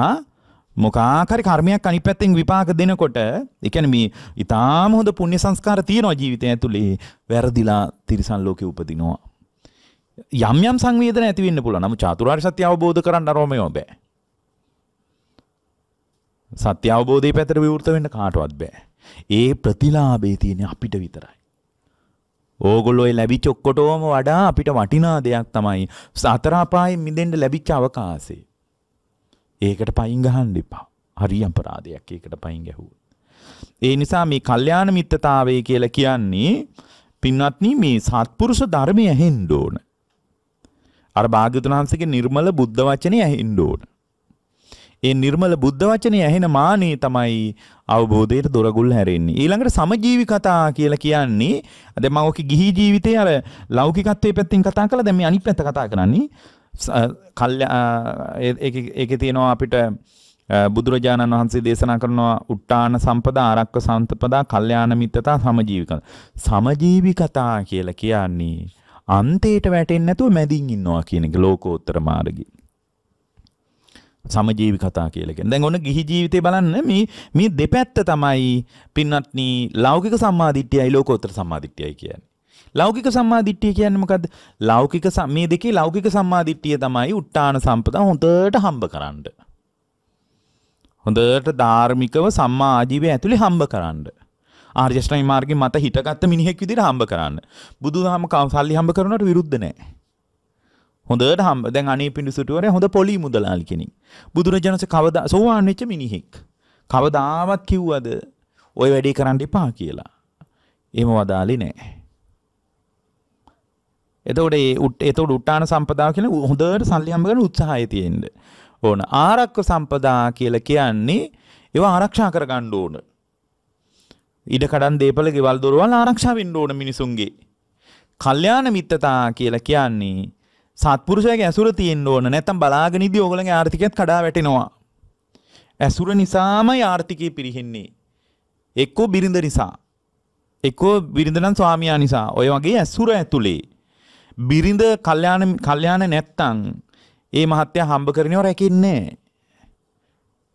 S2: මොකාකාරි කර්මයක් අනිත් පැත්තෙන් විපාක දෙනකොට ඒ කියන්නේ මේ ඊටාම හොඳ පුණ්‍ය සංස්කාර තියෙනවා ජීවිතය ඇතුලේ වැරදිලා තිරිසන් ලෝකෙ උපදිනවා යම් යම් සංවේදන ඇති වෙන්න පුළුවන් නමුත් චාතුරාර්ය සත්‍ය අවබෝධ කරන්න අරෝමයෝ බෑ සත්‍ය අවබෝධයේ පැත්තට විවෘත වෙන්න කාටවත් බෑ ඒ ප්‍රතිලාභේ තියෙන්නේ අපිට විතරයි ඕගොල්ලෝ ඒ ලැබිච්ච ඔක්කොටම වඩා අපිට වටිනා දෙයක් තමයි සතර අපායෙන් මිදෙන්න ලැබිච්ච අවකාශය. ඒකට පයින් ගහන්න එපා. හරි අපරාධයක් ඒකට පයින් ගැහුවොත්. ඒ නිසා මේ කල්යාණ මිත්‍රතාවය කියලා කියන්නේ පින්වත්නි මේ සත්පුරුෂ ධර්මය ඇහෙන්න ඕන. අර භාග්‍යවතුන් වහන්සේගේ නිර්මල බුද්ධ වචනේ ඇහෙන්න ඕන. ඒ නිර්මල බුද්ධ වචනේ ඇහෙන මානේ තමයි අවබෝධයට දොරගුල් හැරෙන්නේ. ඊළඟට සමජීවි කතා කියලා කියන්නේ දැන් මම ඔක ගිහි ජීවිතේ අර ලෞකිකත්වයේ පැත්තෙන් කතා කළා දැන් මේ අනිත් පැත්ත කතා කරන්නේ. ඒකේ තියෙනවා අපිට බුදුරජාණන් වහන්සේ දේශනා කරනවා උට්ටාන සම්පදා ආරක්ක සම්පදා කල්යාණ මිත්‍රතා සමජීවිකතා. සමජීවිකතා කියලා කියන්නේ අන්තයට වැටෙන්නේ නැතුව මැදින් ඉන්නවා කියන එක ලෝකෝත්තර මාර්ගය. සමජීවි කතා කියලා කියන්නේ. දැන් ඔන්න ගිහි ජීවිතේ බලන්න මේ මේ දෙපැත්ත තමයි පින්වත්නි ලෞකික සම්මාදිට්ඨියයි ලෝකෝත්තර සම්මාදිට්ඨියයි කියන්නේ. ලෞකික සම්මාදිට්ඨිය කියන්නේ මොකද්ද? ලෞකික මේ දෙකේ ලෞකික සම්මාදිට්ඨිය තමයි උට්ටාන සම්පදා හොඳට හම්බ කරන්න. හොඳට ධාර්මිකව සම්මා ආජීවය ඇතුලේ හම්බ කරන්න. ආර්ය ශ්‍රේණි මාර්ගේ මත හිටගත්ත මිනිහෙක් විදිහට හම්බ කරන්න. බුදුදහම සල්ලි හම්බ කරනවට විරුද්ධ නැහැ. හොඳට හම්බ දැන් අනේ පිඬුසුටුවරේ හොඳ පොලි මුදලාලි කෙනෙක්. බුදුරජාණන්සේ කවදා සෝවාන් වෙච්ච මිනිහෙක්. කවදාවත් කිව්වද ওই වැඩේ කරන්න එපා කියලා. එහෙම වදාලේ නැහැ. එතකොට ඒ එතකොට උට්ටාන සම්පදාව කියලා හොඳට සල්ලි හම්බ කරන උත්සාහය තියෙන්න ඕන. ආරක්ක සම්පදා කියලා කියන්නේ ඒවා ආරක්ෂා කරගන්න ඕන. ඉඩ කඩන් දීපල ගෙවල් දොරවල් ආරක්ෂා වෙන්න ඕන මිනිසුන්ගේ. කල්යාණ මිත්තතා කියලා කියන්නේ සත්පුරුෂයාගේ ඇසුර තියෙන්න ඕන නැත්තම් බලාගෙන ඉදි ඕගොල්ලන්ගේ ආර්ථිකයත් කඩා වැටෙනවා. ඇසුර නිසාමයි ආර්ථිකය පිරිහෙන්නේ. එක්කෝ බිරිඳ නිසා. එක්කෝ බිරිඳ නම් ස්වාමියා නිසා. ඔය වගේ ඇසුර ඇතුලේ බිරිඳ කල්යාණ කල්යාණ නැත්තම් ඒ මහත්තයා හම්බ කරනව රැකින්නේ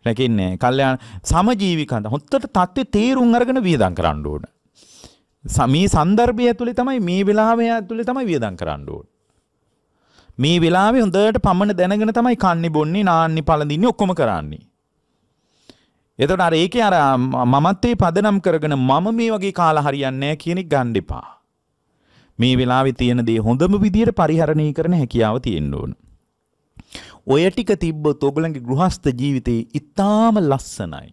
S2: රැකින්නේ කල්යාණ සමජීවිකන්ත හොත්තට තත්ත්වේ තේරුම් අරගෙන වියදම් කරන්න ඕන. මේ සන්දර්භය ඇතුලේ තමයි මේ වෙලාවේ ඇතුලේ තමයි වියදම් කරන්න ඕන. මේ වෙලාවේ හොඳට පමණ දැනගෙන තමයි කන්නේ බොන්නේ නාන්නේ පළඳින්නේ ඔක්කොම කරන්නේ. එතකොට අර ඒකේ අර මමත්වේ පදනම් කරගෙන මම මේ වගේ කාලා හරියන්නේ නැහැ කියන එක ගන්න එපා. මේ වෙලාවේ තියෙන දේ හොඳම විදියට පරිහරණය කරන හැකියාව තියෙන්න ඕන. ඔය ටික තිබ්බොත් ඔයගලගේ ගෘහස්ත ජීවිතේ ඉතාම ලස්සනයි.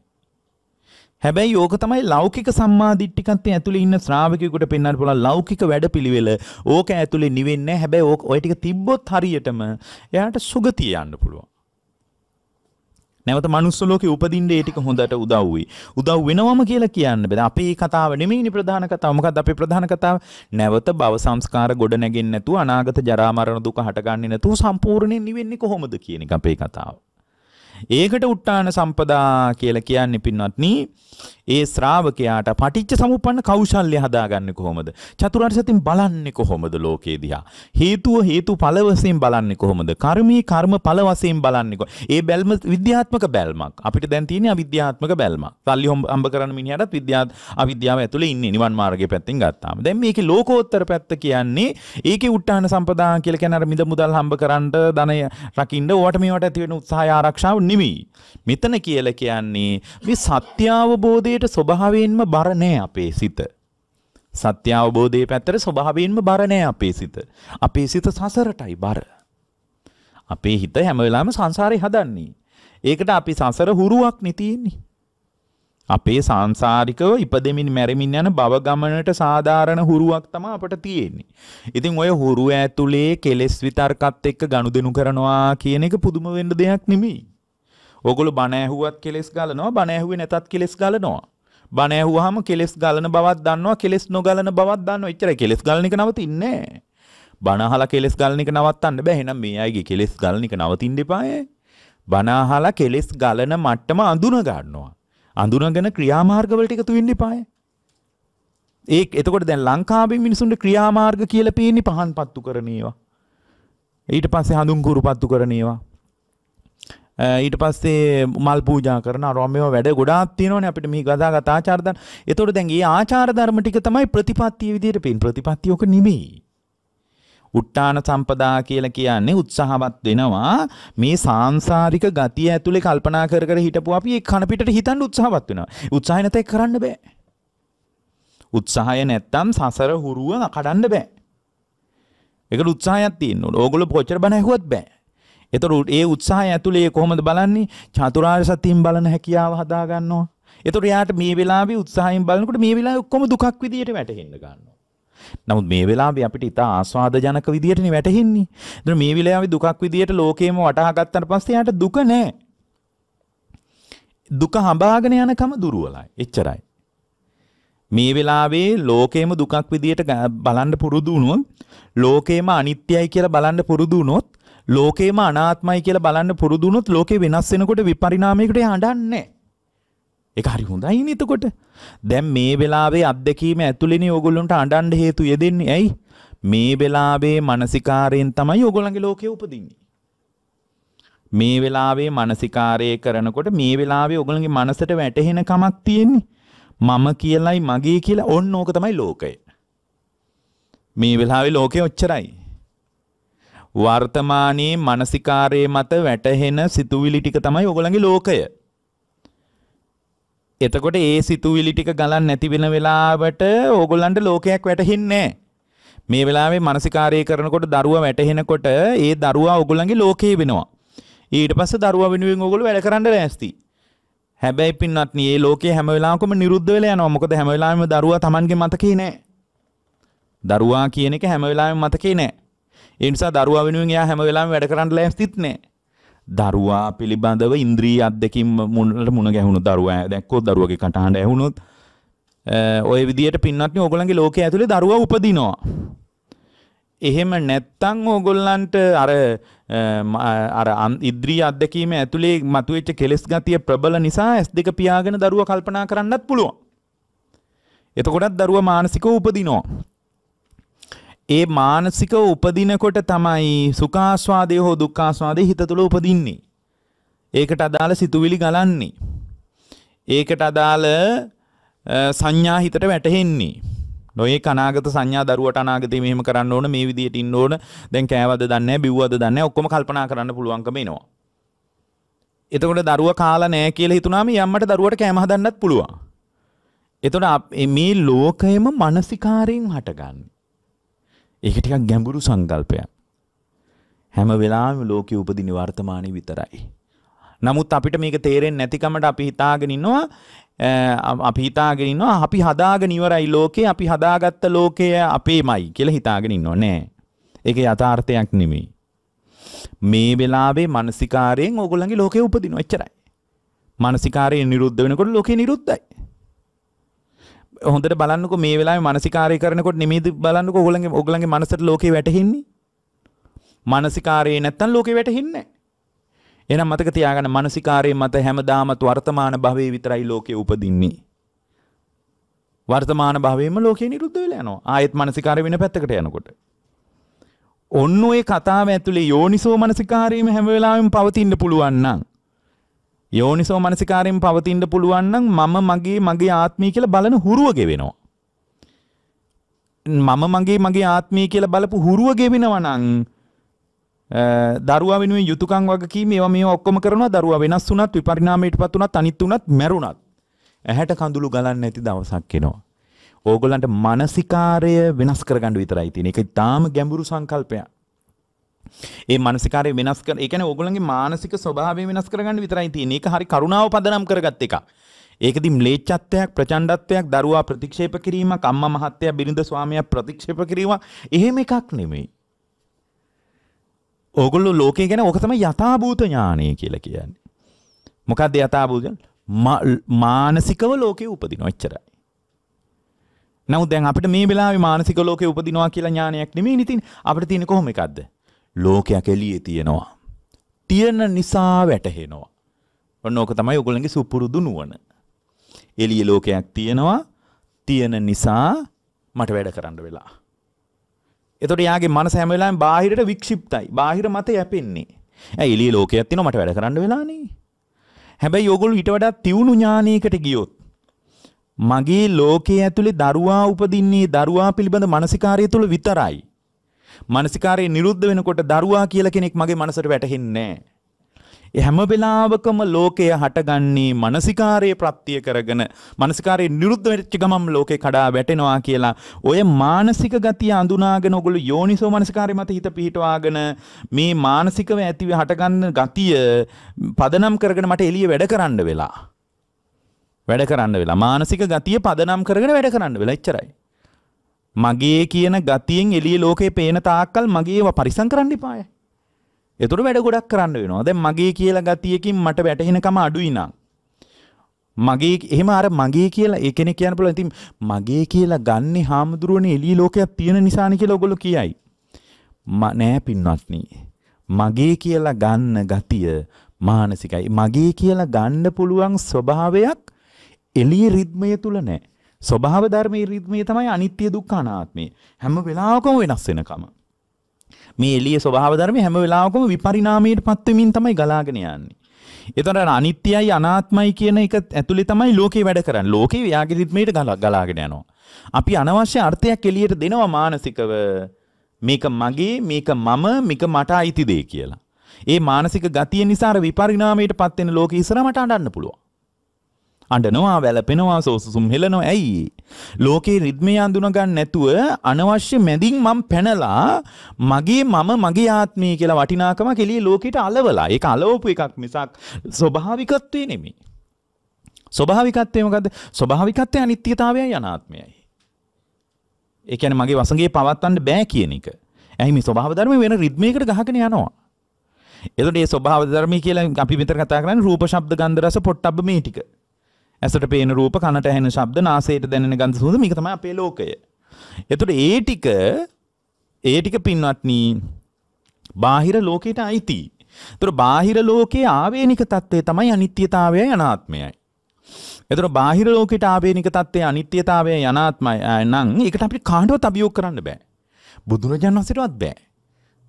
S2: හැබැයි ඕක තමයි ලෞකික සම්මාදිට්ඨිකත්වයේ ඇතුලේ ඉන්න ශ්‍රාවකයෙකුට පෙන්වන්න පුළුවන් ලෞකික වැඩපිළිවෙල. ඕක ඇතුලේ නිවෙන්නේ හැබැයි ඕක ඔය ටික තිබ්බොත් හරියටම එයාට සුගතිය යන්න පුළුවන්. නැවත මනුස්ස ලෝකේ උපදින්න ඒ ටික හොඳට උදව් වෙයි. උදව් වෙනවම කියලා කියන්න බෑ. අපේ කතාව නෙමෙයිනේ ප්‍රධාන කතාව. මොකද්ද අපේ ප්‍රධාන කතාව? නැවත භව සංස්කාර ගොඩ නැගෙන්නේ නැතුව අනාගත ජරා මරණ දුක හටගන්නේ නැතුව සම්පූර්ණයෙන් නිවෙන්නේ කොහොමද කියන එක අපේ කතාව. ඒකට උට්ටාන සම්පදා කියලා කියන්නේ පින්වත්නි ඒ ශ්‍රාවකයාට පටිච්ච සමුප්පන්න කෞශල්‍ය හදාගන්නේ කොහොමද? චතුරාර්ය සත්‍යයෙන් බලන්නේ කොහොමද ලෝකේ දිහා? හේතුව හේතු ඵල වශයෙන් බලන්නේ කොහොමද? කර්මී කර්ම ඵල වශයෙන් බලන්නේ කොහොමද? ඒ බැල්ම විද්‍යාත්මක බැල්මක්. අපිට දැන් තියෙන්නේ අවිද්‍යාත්මක බැල්මක්. සල්ලි හම්බ කරන මිනිහටත් විද්‍යාත් අවිද්‍යාව ඇතුලේ ඉන්නේ නිවන් මාර්ගයේ පැත්තෙන් ගත්තාම. දැන් මේකේ ලෝකෝත්තර පැත්ත කියන්නේ ඒකේ උට්ටාන සම්පදා කියලා කියන අර මිද මුදල් හම්බ කරන්න ධනය රකින්න ඕවට මේවට ඇති වෙන උත්සාහය ආරක්ෂාව නෙවෙයි. මෙතන කියලා කියන්නේ මේ සත්‍ය අවබෝධයට ස්වභාවයෙන්ම බර නෑ අපේ සිත. සත්‍ය අවබෝධයේ පැත්තට ස්වභාවයෙන්ම බර නෑ අපේ සිත. අපේ සිත සසරටයි බර. අපේ හිත හැම වෙලාවෙම සංසාරේ හදන්නේ. ඒකට අපි සසර හුරුවක් නේ තියෙන්නේ. අපේ සංසාරිකව ඉපදෙමින් මැරෙමින් යන භව ගමනට සාධාරණ හුරුවක් තමයි අපට තියෙන්නේ. ඉතින් ඔය හුරුව ඇතුලේ කෙලෙස් විතර්කත් එක්ක ගනුදෙනු කරනවා කියන එක පුදුම වෙන්න දෙයක් නෙමෙයි. ඕගොල්ලෝ බණ ඇහුවත් කෙලෙස් ගලනවා බණ ඇහුවේ නැතත් කෙලෙස් ගලනවා. බණ ඇහුවාම කෙලෙස් ගලන බවක් දන්නවා කෙලෙස් නොගලන බවක් දන්නවා. එච්චරයි කෙලෙස් ගලන එක නවතින්නේ නැහැ. බණ අහලා කෙලෙස් ගලන එක නවත්තන්න බෑ. එහෙනම් මේ අයගේ කෙලෙස් ගලන එක නවතින්න එපායේ. බණ අහලා කෙලෙස් ගලන මට්ටම අඳුන ගන්නවා. අඳුනගෙන ක්‍රියාමාර්ගවලට එකතු වෙන්න එපායේ. ඒ එතකොට දැන් ලංකාවේ මිනිසුන්ට ක්‍රියාමාර්ග කියලා පේන්නේ පහන් පත්තු කරන ඒවා. ඊට පස්සේ හඳුන් කුරුපත්තු කරන ඒවා. ඊට පස්සේ මල් පූජා කරන අරමේව වැඩ ගොඩාක් තියෙනවනේ අපිට මේ ගදාගත් ආචාර ධර්ම. ඒතකොට දැන් මේ ආචාර ධර්ම ටික තමයි ප්‍රතිපත්තිය විදිහට පේන. ප්‍රතිපත්තිය ඔක නෙමෙයි. උට්ටාන සම්පදා කියලා කියන්නේ උත්සාහවත් වෙනවා මේ සාංශාරික ගතිය ඇතුලේ කල්පනා කර කර හිටපු අපි ඒ කන පිටට හිතන්න උත්සාහවත් වෙනවා. උත්සාහය නැතේ කරන්න බෑ. උත්සාහය නැත්තම් සසර හුරුව කඩන්න බෑ. ඒකට උත්සාහයක් තියෙන්න ඕන. ඕගොල්ලෝ කොච්චර බණ ඇහුවත් බෑ. එතකොට ඒ උත්සාහය ඇතුලේ කොහොමද බලන්නේ? චතුරාර්ය සත්‍යයෙන් බලන හැකියාව හදා ගන්නවා. එතකොට යාට මේ වෙලාවේ උත්සාහයෙන් බලනකොට මේ වෙලාවේ ඔක්කොම දුකක් විදියට වැටහෙන්න ගන්නවා. නමුත් මේ වෙලාවේ අපිට ඉතා ආස්වාදජනක විදියටනේ වැටහෙන්නේ. එතන මේ වෙලාවේ දුකක් විදියට ලෝකේම වටහා ගත්තට පස්සේ යාට දුක නැහැ. දුක හඹාගෙන යනකම දුර්වලයි. එච්චරයි. මේ වෙලාවේ ලෝකේම දුකක් විදියට බලන්න පුරුදු වුණොත් ලෝකේම අනිත්‍යයි කියලා බලන්න පුරුදු වුණොත් ලෝකේම අනාත්මයි කියලා බලන්න පුරුදු වුණොත් ලෝකේ වෙනස් වෙනකොට විපරිණාමයකට යඬන්නේ ඒක හරි හොඳයිනේ එතකොට. දැන් මේ වෙලාවේ අත්දැකීම ඇතුළේනේ ඕගොල්ලන්ට අඬන්න හේතු යෙදෙන්නේ. ඇයි? මේ වෙලාවේ මානසිකාරයෙන් තමයි ඕගොල්ලන්ගේ ලෝකේ උපදින්නේ. මේ වෙලාවේ මානසිකාරය කරනකොට මේ වෙලාවේ ඕගොල්ලන්ගේ මනසට වැටහෙන කමක් තියෙන්නේ. මම කියලයි මගේ කියලා ඔන්න ඕක තමයි ලෝකය. මේ වෙලාවේ ලෝකය ඔච්චරයි. වර්තමානයේ මානසිකාරයේ මත වැටහෙන සිතුවිලි ටික තමයි ඕගොල්ලන්ගේ ලෝකය. එතකොට ඒ සිතුවිලි ටික ගලන් නැති වෙන වෙලාවට ඕගොල්ලන්ට ලෝකයක් වැටහෙන්නේ මේ වෙලාවේ මානසිකාරය කරනකොට දරුවා වැටහෙනකොට ඒ දරුවා ඕගොල්ලන්ගේ ලෝකේ වෙනවා. ඊට පස්සේ දරුවා වෙනුවෙන් ඕගොල්ලෝ වැඩ කරන්න ලෑස්ති. හැබැයි පින්නත් මේ ලෝකේ හැම වෙලාවකම නිරුද්ධ වෙලා යනවා. මොකද හැම වෙලාවෙම දරුවා Tamanගේ මතකේ නෑ. දරුවා කියන එක හැම වෙලාවෙම මතකේ නෑ. ඒ නිසා දරුවා වෙනුවෙන් එයා හැම වෙලාවෙම වැඩ කරන්න ලෑස්තිත් නෑ. දරුවා පිළිබඳව ඉන්ද්‍රී අත්දැකීම් මුණට මුණ ගැහුණු දරුවා දැක්කොත් දරුවගේ කටහඬ ඇහුණොත් ඔය විදියට පින්නත්නේ ඕගොල්ලන්ගේ ලෝකයේ ඇතුලේ දරුවා උපදිනවා. එහෙම නැත්තම් ඕගොල්ලන්ට අර අර ඉද්‍රී අත්දැකීම ඇතුලේ මතුවෙච්ච කෙලස් ගතිය ප්‍රබල නිසා S2 පියාගෙන දරුවා කල්පනා කරන්නත් පුළුවන්. එතකොටත් දරුවා මානසිකව උපදිනවා. ඒ මානසික උපදිනකොට තමයි සුඛාස්වාදය හෝ දුක්ඛාස්වාදය හිත තුළ උපදින්නේ. ඒකට අදාළ සිතුවිලි ගලන්නේ. ඒකට අදාළ සංඥා හිතට වැටහෙන්නේ. නොයේ අනාගත සංඥා දරුවට අනාගතේ මෙහෙම කරන්න ඕන මේ විදියට ඉන්න ඕන දැන් කෑවද දන්නේ නැහැ බිව්වද දන්නේ නැහැ ඔක්කොම කල්පනා කරන්න පුළුවන්කම එනවා. එතකොට දරුවා කාලා නැහැ කියලා හිතුනාම යම්මට දරුවට කෑම හදන්නත් පුළුවන්. එතකොට මේ ලෝකයම මානසිකාරයෙන් හටගන්නේ. ඒක ටිකක් ගැඹුරු සංකල්පයක්. හැම වෙලාවෙම ලෝකෙ උපදින වර්තමානයේ විතරයි. නමුත් අපිට මේක තේරෙන්නේ නැතිකමට අපි හිතාගෙන ඉන්නවා අපි හිතාගෙන ඉන්නවා අපි හදාගෙන ඉවරයි ලෝකේ අපි හදාගත්ත ලෝකය අපේමයි කියලා හිතාගෙන ඉන්නව නෑ. ඒක යථාර්ථයක් නෙමෙයි. මේ වෙලාවේ මානසිකාරයෙන් ඕගොල්ලන්ගේ ලෝකේ උපදිනවා එච්චරයි. මානසිකාරයෙන් නිරුද්ධ වෙනකොට ලෝකේ නිරුද්ධයි. හොඳට බලන්නකො මේ වෙලාවේ මානසිකාරය කරනකොට නෙමෙයිද බලන්නකො ඕගොල්ලන්ගේ ඕගොල්ලන්ගේ මනසට ලෝකේ වැටහෙන්නේ. මානසිකාරයේ නැත්තම් ලෝකේ වැටහෙන්නේ නැහැ. එහෙනම් මතක තියාගන්න මානසිකාරයේ මත හැමදාමත් වර්තමාන භවයේ විතරයි ලෝකේ උපදින්නේ. වර්තමාන භවයේම ලෝකේ නිරුද්ධ වෙලා යනවා. ආයෙත් මානසිකාරය වෙන පැත්තකට යනකොට. ඔන්න ඔය කතාව ඇතුලේ යෝනිසෝ මානසිකාරයේම හැම වෙලාවෙම පවතින්න පුළුවන් නම් යෝනිසෝ මනසිකාරයෙන් පවතින්න පුළුවන් නම් මම මගේ මගේ ආත්මය කියලා බලන හුරුව ගෙවෙනවා. මම මගේ මගේ ආත්මය කියලා බලපු හුරුව ගෙවෙනවා නම් දරුවා වෙනුවෙන් යුතුයකම් වගකීම් ඒවා මේවා ඔක්කොම කරනවා දරුවා වෙනස් වුණත් විපරිණාමයටපත් වුණත් අනිත් වුණත් මැරුණත් ඇහැට කඳුළු ගලන්නේ නැති දවසක් එනවා. ඕගොල්ලන්ට මානසිකාරය වෙනස් කරගන්න විතරයි තියෙන්නේ. ඒක ඊටාම ගැඹුරු සංකල්පයක්. ඒ මානසිකාරය වෙනස් කර ඒ කියන්නේ ඕගොල්ලන්ගේ මානසික ස්වභාවය වෙනස් කරගන්න විතරයි තියෙන්නේ. ඒක හරි කරුණාව පදනම් කරගත් එකක්. ඒකදී ම්ලේච්ඡත්වයක් ප්‍රචණ්ඩත්වයක් දරුවා ප්‍රතික්ෂේප කිරීමක් අම්මා මහත්තයා බිරිඳ ස්වාමියා ප්‍රතික්ෂේප කිරීමක් එහෙම එකක් නෙමෙයි. ඕගොල්ලෝ ලෝකේ ගැන ඕක තමයි යථාභූත ඥානය කියලා කියන්නේ. මොකක්ද යථාභූත මානසිකව ලෝකේ උපදිනවා එච්චරයි. නමුත් දැන් අපිට මේ වෙලාවේ මානසික ලෝකේ උපදිනවා කියලා ඥානයක් නෙමෙයි ඉතින් අපිට තියෙන්නේ කොහොම එකක්ද? ලෝකයක් එළියේ තියෙනවා. තියෙන නිසා වැටහෙනවා. ඔන්න ඕක තමයි ඔයගොල්ලන්ගේ සුපුරුදු නුවණ. එළිය ලෝකයක් තියෙනවා. තියෙන නිසා මට වැඩ කරන්න වෙලා. එතකොට යාගේ මනස හැම වෙලාවෙම බාහිරට වික්ෂිප්තයි. බාහිර මත යැපෙන්නේ. ඇයි එළිය ලෝකයක් තියෙනවා මට වැඩ කරන්න වෙලානේ. හැබැයි ඕගොල්ලෝ ඊට වඩා තියුණු ඥානයකට ගියොත් මගේ ලෝකයේ ඇතුලේ දරුවා උපදින්නේ දරුවා පිළිබඳ මානසිකාරය තුල විතරයි. මානසිකාරය නිරුද්ධ වෙනකොට දරුවා කියලා කෙනෙක් මගේ මනසට වැටහෙන්නේ නැහැ. හැම වෙලාවකම ලෝකය හටගන්නේ මානසිකාරයේ ප්‍රත්‍ය කරගෙන මානසිකාරයේ නිරුද්ධ වෙච්ච ගමන් ලෝකේ කඩා වැටෙනවා කියලා ඔය මානසික ගතිය අඳුනාගෙන ඔගොල්ලෝ යෝනිසෝ මානසිකාරය මත හිත පිහිටවාගෙන මේ මානසිකව ඇතිව හටගන්න ගතිය පදනම් කරගෙන මට එළිය වැඩ කරන්න වෙලා. වැඩ කරන්න වෙලා. මානසික ගතිය පදනම් කරගෙන වැඩ කරන්න වෙලා. එච්චරයි. මගේ කියන ගතියෙන් එළිය ලෝකේ පේන තාක්කල් මගේව පරිසම් කරන්න එපාය. එතුට වැඩ ගොඩක් කරන්න වෙනවා. දැන් මගේ කියලා ගතියකින් මට වැටහෙනකම අඩුයි නම්. මගේ එහෙම අර මගේ කියලා ඒ කෙනෙක් කියන්න පුළුවන්. ඉතින් මගේ කියලා ගන්නේ හාමුදුරුවනේ එළිය ලෝකයක් තියෙන නිසානේ කියලා ඔයගොල්ලෝ කියයි. නෑ පින්වත්නි. මගේ කියලා ගන්න ගතිය මානසිකයි. මගේ කියලා ගන්න පුළුවන් ස්වභාවයක් එළිය රිද්මය තුල නෑ. ස්වභාව ධර්මයේ රිද්මය තමයි අනිත්‍ය දුක්ඛ අනාත්මය හැම වෙලාවකම වෙනස් වෙනකම මේ එළිය ස්වභාව ධර්මයේ හැම වෙලාවකම විපරිණාමයට පත්වෙමින් තමයි ගලාගෙන යන්නේ. එතකොට අනිත්‍යයි අනාත්මයි කියන එක ඇතුලේ තමයි ලෝකේ වැඩ කරන්නේ. ලෝකේ ව්‍යාගේ රිද්මයට ගලාගෙන යනවා. අපි අනවශ්‍ය අර්ථයක් එළියට දෙනවා මානසිකව. මේක මගේ, මේක මම, මේක මට අයිති දෙය කියලා. ඒ මානසික ගතිය නිසා විපරිණාමයට පත් වෙන ලෝකෙ ඉස්සරහ මට අඬන්න පුළුවන්. අඬනවා වැළපෙනවා සෝසුසුම් හෙලනවා ඇයි? ලෝකේ රිද්මය අඳුනගන්න නැතුව අනවශ්‍ය මැදින් මම පැනලා මගේ මම මගේ ආත්මය කියලා වටිනාකම කෙලිය ලෝකෙට අලවලා. ඒක අලවපු එකක් මිසක් ස්වභාවිකත්වය නෙමෙයි. ස්වභාවිකත්වය මොකද්ද? ස්වභාවිකත්වය අනිත්‍යතාවයයි අනාත්මයයි. ඒ කියන්නේ මගේ වසඟේ පවත්වන්න බෑ කියන එක. ඇයි මේ ස්වභාව ධර්ම වෙන රිද්මයකට ගහගෙන යනවා? එතකොට මේ ස්වභාව ධර්මී කියලා අපි මෙතන කතා කරන්නේ රූප ශබ්ද ගන්ධ රස පොට්ටබ්බ මේ ටික. ඇසට පේන රූප කනට ඇහෙන ශබ්ද නාසයට දැනෙන ගන්ධ සුවඳ මේක තමයි අපේ ලෝකය. එතකොට ඒ ටික ඒ ටික පින්වත්නි බාහිර ලෝකයට අයිති. එතකොට බාහිර ලෝකයේ ආවේනික తත්වය තමයි අනිත්‍යතාවයයි අනාත්මයයි. එතකොට බාහිර ලෝකයට ආවේනික తත්වය අනිත්‍යතාවයයි අනාත්මයි නම් ඒකට අපිට කාටවත් අභියෝග කරන්න බෑ. බුදුරජාණන් වහන්සේටවත් බෑ.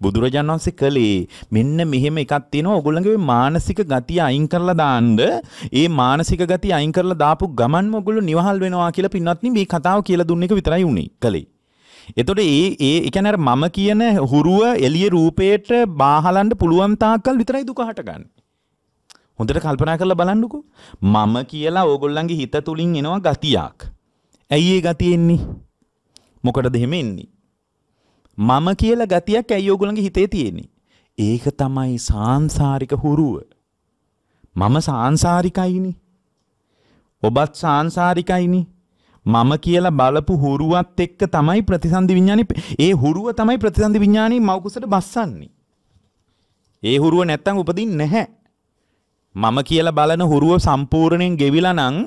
S2: බුදුරජාණන් වහන්සේ කළේ මෙන්න මෙහෙම එකක් තියෙනවා. ඔයගොල්ලන්ගේ මානසික ගතිය අයින් කරලා දාන්න. ඒ මානසික ගතිය අයින් කරලා දාපු ගමන්ම ඔයගොල්ලෝ නිවහල් වෙනවා කියලා පින්වත්නි මේ කතාව කියලා දුන්න එක විතරයි උනේ කළේ. එතකොට ඒ ඒ කියන්නේ අර මම කියන හුරුව එළිය රූපේට බාහලන්න පුළුවන් තාක්කල් විතරයි දුක හටගන්නේ. හොඳට කල්පනා කරලා බලන්නකෝ. මම කියලා ඕගොල්ලන්ගේ හිත තුලින් එනවා ගතියක්. ඇයි ඒ ගතිය එන්නේ? මොකටද එහෙම එන්නේ? මම කියලා ගතියක් ඇයි ඕගොල්ලන්ගේ හිතේ තියෙන්නේ? ඒක තමයි සාංශාරික හුරුව. මම සාංශාරිකයිනි. ඔබත් සාංශාරිකයිනි. මම කියලා බලපු හුරුවත් එක්ක තමයි ප්‍රතිසන්දි විඥානේ ඒ හුරුව තමයි ප්‍රතිසන්දි විඥානේ මවකුසට බස්සන්නේ. ඒ හුරුව නැත්තම් උපදින්නේ නැහැ. මම කියලා බලන හුරුව සම්පූර්ණයෙන් ගෙවිලා නම්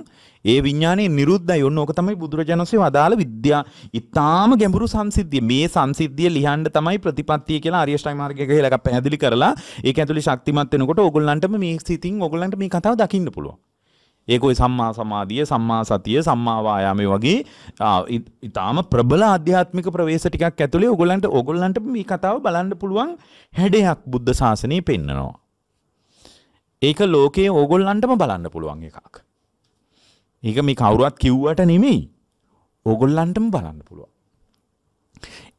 S2: ඒ විඥානේ නිරුද්ධයි. ඔන්න ඕක තමයි බුදුරජාණන් වහන්සේ වදාළ විද්‍යා. ඊටාම ගැඹුරු සංසිද්ධිය. මේ සංසිද්ධිය ලියන්න තමයි ප්‍රතිපත්තිය කියලා ආර්ය ශ්‍රයි මාර්ගය කියලා එකක් පැහැදිලි කරලා ඒක ඇතුලේ ශක්තිමත් වෙනකොට ඕගොල්ලන්ටම මේ සිතින් ඕගොල්ලන්ට මේ කතාව දකින්න පුළුවන්. ඒක ඔය සම්මා සමාධිය, සම්මා සතිය, සම්මා වායාමයේ වගේ ඊටාම ප්‍රබල ආධ්‍යාත්මික ප්‍රවේශ ටිකක් ඇතුලේ ඕගොල්ලන්ට ඕගොල්ලන්ට මේ කතාව බලන්න පුළුවන් හැඩයක් බුද්ධ ශාසනයේ පෙන්නනවා. ඒක ලෝකයේ ඕගොල්ලන්ටම බලන්න පුළුවන් එකක්. ඒක මේ කවුරුවත් කිව්වට නෙමෙයි. ඕගොල්ලන්ටම බලන්න පුළුවන්.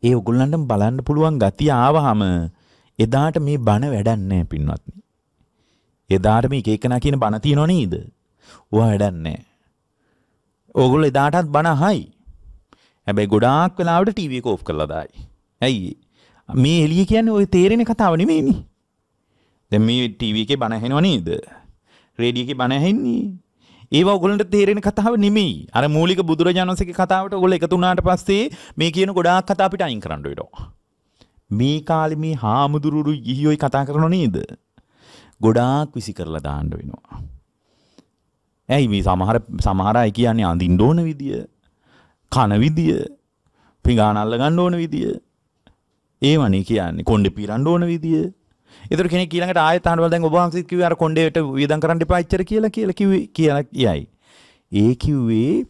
S2: ඒ ඕගොල්ලන්ටම බලන්න පුළුවන් ගතිය ආවහම එදාට මේ බණ වැඩක් නැහැ පින්වත්නි. එදාට මේ එක එකනා කියන බණ තියනව නේද? ඔවා වැඩක් නැහැ. ඕගොල්ලෝ එදාටත් බණ අහයි. හැබැයි ගොඩාක් වෙලාවට ටීවී එක ඕෆ් කරලා දායි. ඇයි? මේ එළිය කියන්නේ ওই තේරෙන කතාව නෙමෙයිනේ. දැන් මේ ටීවී එකේ බණ ඇහෙනව නේද? රේඩියෝ එකේ බණ ඇහෙන්නේ. ඒවා ඔයගොල්ලන්ට තේරෙන කතාව නෙමෙයි. අර මූලික බුදුරජාණන් වහන්සේගේ කතාවට ඔයගොල්ලෝ එකතු වුණාට පස්සේ මේ කියන ගොඩාක් කතා අපිට අයින් කරන්න වෙනවා. මේ කාලේ මේ හාමුදුරුරු ගිහියෝයි කතා කරනව නේද? ගොඩාක් විසි කරලා දාන්න වෙනවා. ඇයි මේ සමහර සමහර අය කියන්නේ අඳින්න ඕන විදිය, කන විදිය, පිඟාන අල්ල ගන්න ඕන විදිය. ඒවනේ කියන්නේ කොණ්ඩේ පීරන්න ඕන විදිය. ඒතර කෙනෙක් ඊළඟට ආයෙත් අහනවා දැන් ඔබ වහන්සේ කිව්වේ අර කොණ්ඩේට වියදම් කරන්න එපා ඉච්චර කියලා කියලා කිව්වේ කියලා කියයි. ඒ කිව්වේ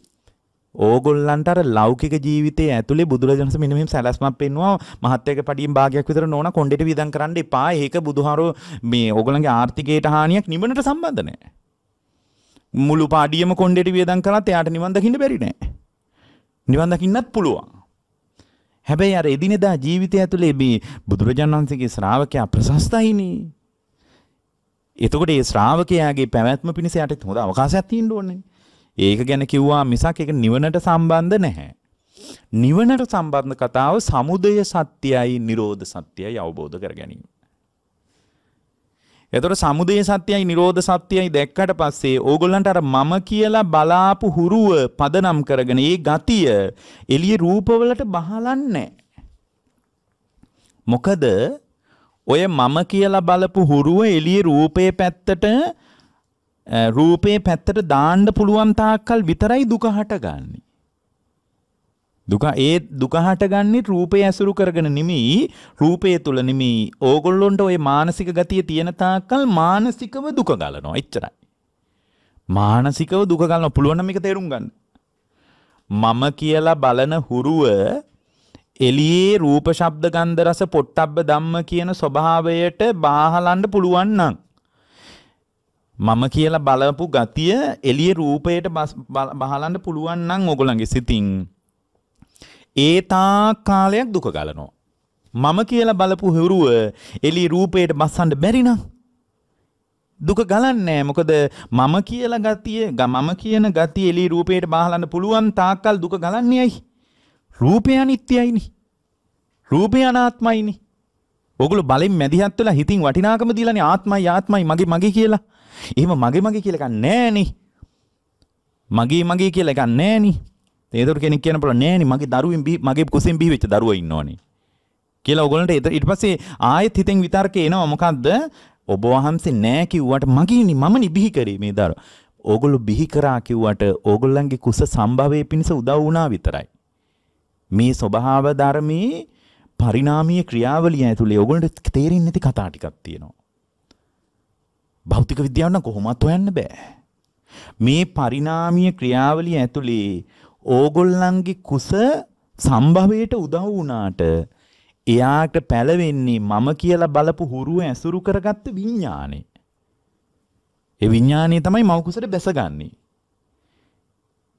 S2: ඕගොල්ලන්ට අර ලෞකික ජීවිතයේ ඇතුලේ බුදුරජාණන් වහන්සේ මෙන්න මෙහෙම සැලැස්මක් පෙන්වුවා මහත්යක පඩියෙන් භාගයක් විතර නෝන කොණ්ඩේට වියදම් කරන්න එපා. ඒක බුදුහාරෝ මේ ඕගොල්ලන්ගේ ආර්ථිකයට හානියක් නිවනට සම්බන්ධ නැහැ. මුළු පාඩියම කොණ්ඩේට වියදම් කරත් එයාට නිවන් දකින්න බැරි නෑ. නිවන් දකින්නත් පුළුවන්. හැබැයි අර එදිනෙදා ජීවිතය ඇතුලේ මේ බුදුරජාණන් වහන්සේගේ ශ්‍රාවකයා ප්‍රශස්තයිනේ. එතකොට ඒ ශ්‍රාවකයාගේ පැවැත්ම පිණිස යට හොඳ අවකාශයක් තියෙන්න ඕනේ. ඒක ගැන කිව්වා මිසක් ඒක නිවනට සම්බන්ධ නැහැ. නිවනට සම්බන්ධ කතාව සමුදය සත්‍යයයි නිරෝධ සත්‍යයයි අවබෝධ කර ගැනීම. එතකොට සමුදය සත්‍යයයි නිරෝධ සත්‍යයයි දැක්කට පස්සේ ඕගොල්ලන්ට අර මම කියලා බලාපු හුරුව පදනම් කරගෙන ඒ ගතිය එළිය රූපවලට බහලන්නේ මොකද ඔය මම කියලා බලපු හුරුව එළිය රූපේ පැත්තට රූපේ පැත්තට දාන්න පුළුවන් තාක්කල් විතරයි දුක හටගන්නේ. දුක ඒ දුක හටගන්නේ රූපය ඇසුරු කරගෙන නෙමෙයි රූපය තුල නෙමෙයි. ඕගොල්ලොන්ට ওই මානසික ගතිය තියෙන තාක්කල් මානසිකව දුක ගලනවා එච්චරයි. මානසිකව දුක ගලනවා. පුළුවන් නම් මේක තේරුම් ගන්න. මම කියලා බලන හුරුව එළියේ රූප ශබ්ද ගන්ධ රස පොට්ටබ්බ ධම්ම කියන ස්වභාවයට බාහලන්න පුළුවන් නම් මම කියලා බලපු ගතිය එළියේ රූපයට බහලන්න පුළුවන් නම් ඕගොල්ලන්ගේ සිතින් ඒ තාක් කාලයක් දුක ගලනවා. මම කියලා බලපු හුරුව එළි රූපයට බස්සන්න බැරි නම් දුක ගලන්නේ මොකද මම කියලා ගතිය මම කියන ගතිය එළි රූපයට බහලන්න පුළුවන් තාක්කල් දුක ගලන්නේ ඇයි? රූපය අනිත්‍යයිනි. රූපය අනාත්මයිනි. ඔගොල්ලෝ බලෙන් මැදිහත් වෙලා හිතින් වටිනාකම දීලානේ ආත්මයි ආත්මයි මගේ මගේ කියලා. එහෙම මගේ මගේ කියලා එකක් නෑනේ. මගේ මගේ කියලා එකක් නෑනේ. ඒතර කෙනෙක් කියන පුළුවන් නෑනේ මගේ දරුවෙන් මගේ කුසෙන් බිහි වෙච්ච දරුවා ඉන්නවනේ. කියලා ඔයගොල්ලන්ට ඊට පස්සේ ආයෙත් හිතෙන් විතර්ක එනවා මොකද්ද? ඔබ වහන්සේ නෑ කිව්වට මගේනි මමනි බිහි කරේ මේ දරුවා. ඕගොල්ලෝ බිහි කරා කිව්වට ඕගොල්ලන්ගේ කුස සම්භවයේ පිණිස උදව් වුණා විතරයි. මේ ස්වභාව ධර්මයේ පරිණාමීය ක්‍රියාවලිය ඇතුලේ ඕගොල්ලන්ට තේරෙන්නේ නැති කතා ටිකක් තියෙනවා. භෞතික විද්‍යාව නම් කොහොමවත් හොයන්න බෑ. මේ පරිණාමීය ක්‍රියාවලිය ඇතුලේ ඕගොල්ලන්ගේ කුස සම්භවයට උදව් වුණාට එයාට පැලවෙන්නේ මම කියලා බලපු හුරුව ඇසුරු කරගත්ත විඤ්ඥානේ. ඒ විඤ්ඥානය තමයි මවකුසට බැසගන්නේ.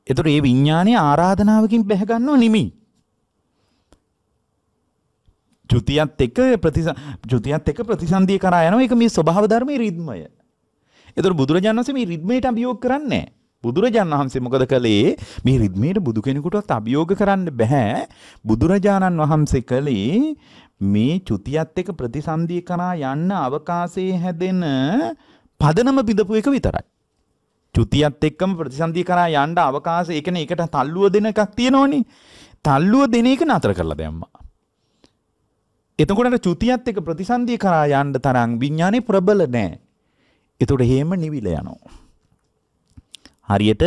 S2: එතුර ඒ විඤ්ඥානය ආරාධනාවකින් බැහගන්නවා නිමි. ජුතියත් එක ජුතියත් එක ප්‍රතිසන්දිය කරයන එක මේ ස්වභාව ධර්මය රිද්මය. එතුර බුදුරජාණන්ස මේ රිද්මයට අභියෝග කරන්නේ. බුදුරජාණන් වහන්සේ මොකද කළේ මේ රිද්මයට බුදු කෙනෙකුටත් අභියෝග කරන්න බැහැ බුදුරජාණන් වහන්සේ කළේ මේ චුතියත් එක ප්‍රතිසන්දිය කරා යන්න අවකාශයේ හැදෙන පදනම බිඳපු එක විතරයි. චුතියත් එක්කම ප්‍රතිසන්දිය කරා යන්න අවකාශය ඒ කියන්නේ ඒකට තල්ලුව දෙන එකක් තියෙනවනේ. තල්ලුව දෙන එක නතර කරලා දැම්මා. එතකොට චුතියත් එක ප්‍රතිසන්දිය කරා යන්න තරම් විඥානේ ප්‍රබල නැහැ. එතකොට හේම නිවිල යනවා. හරියට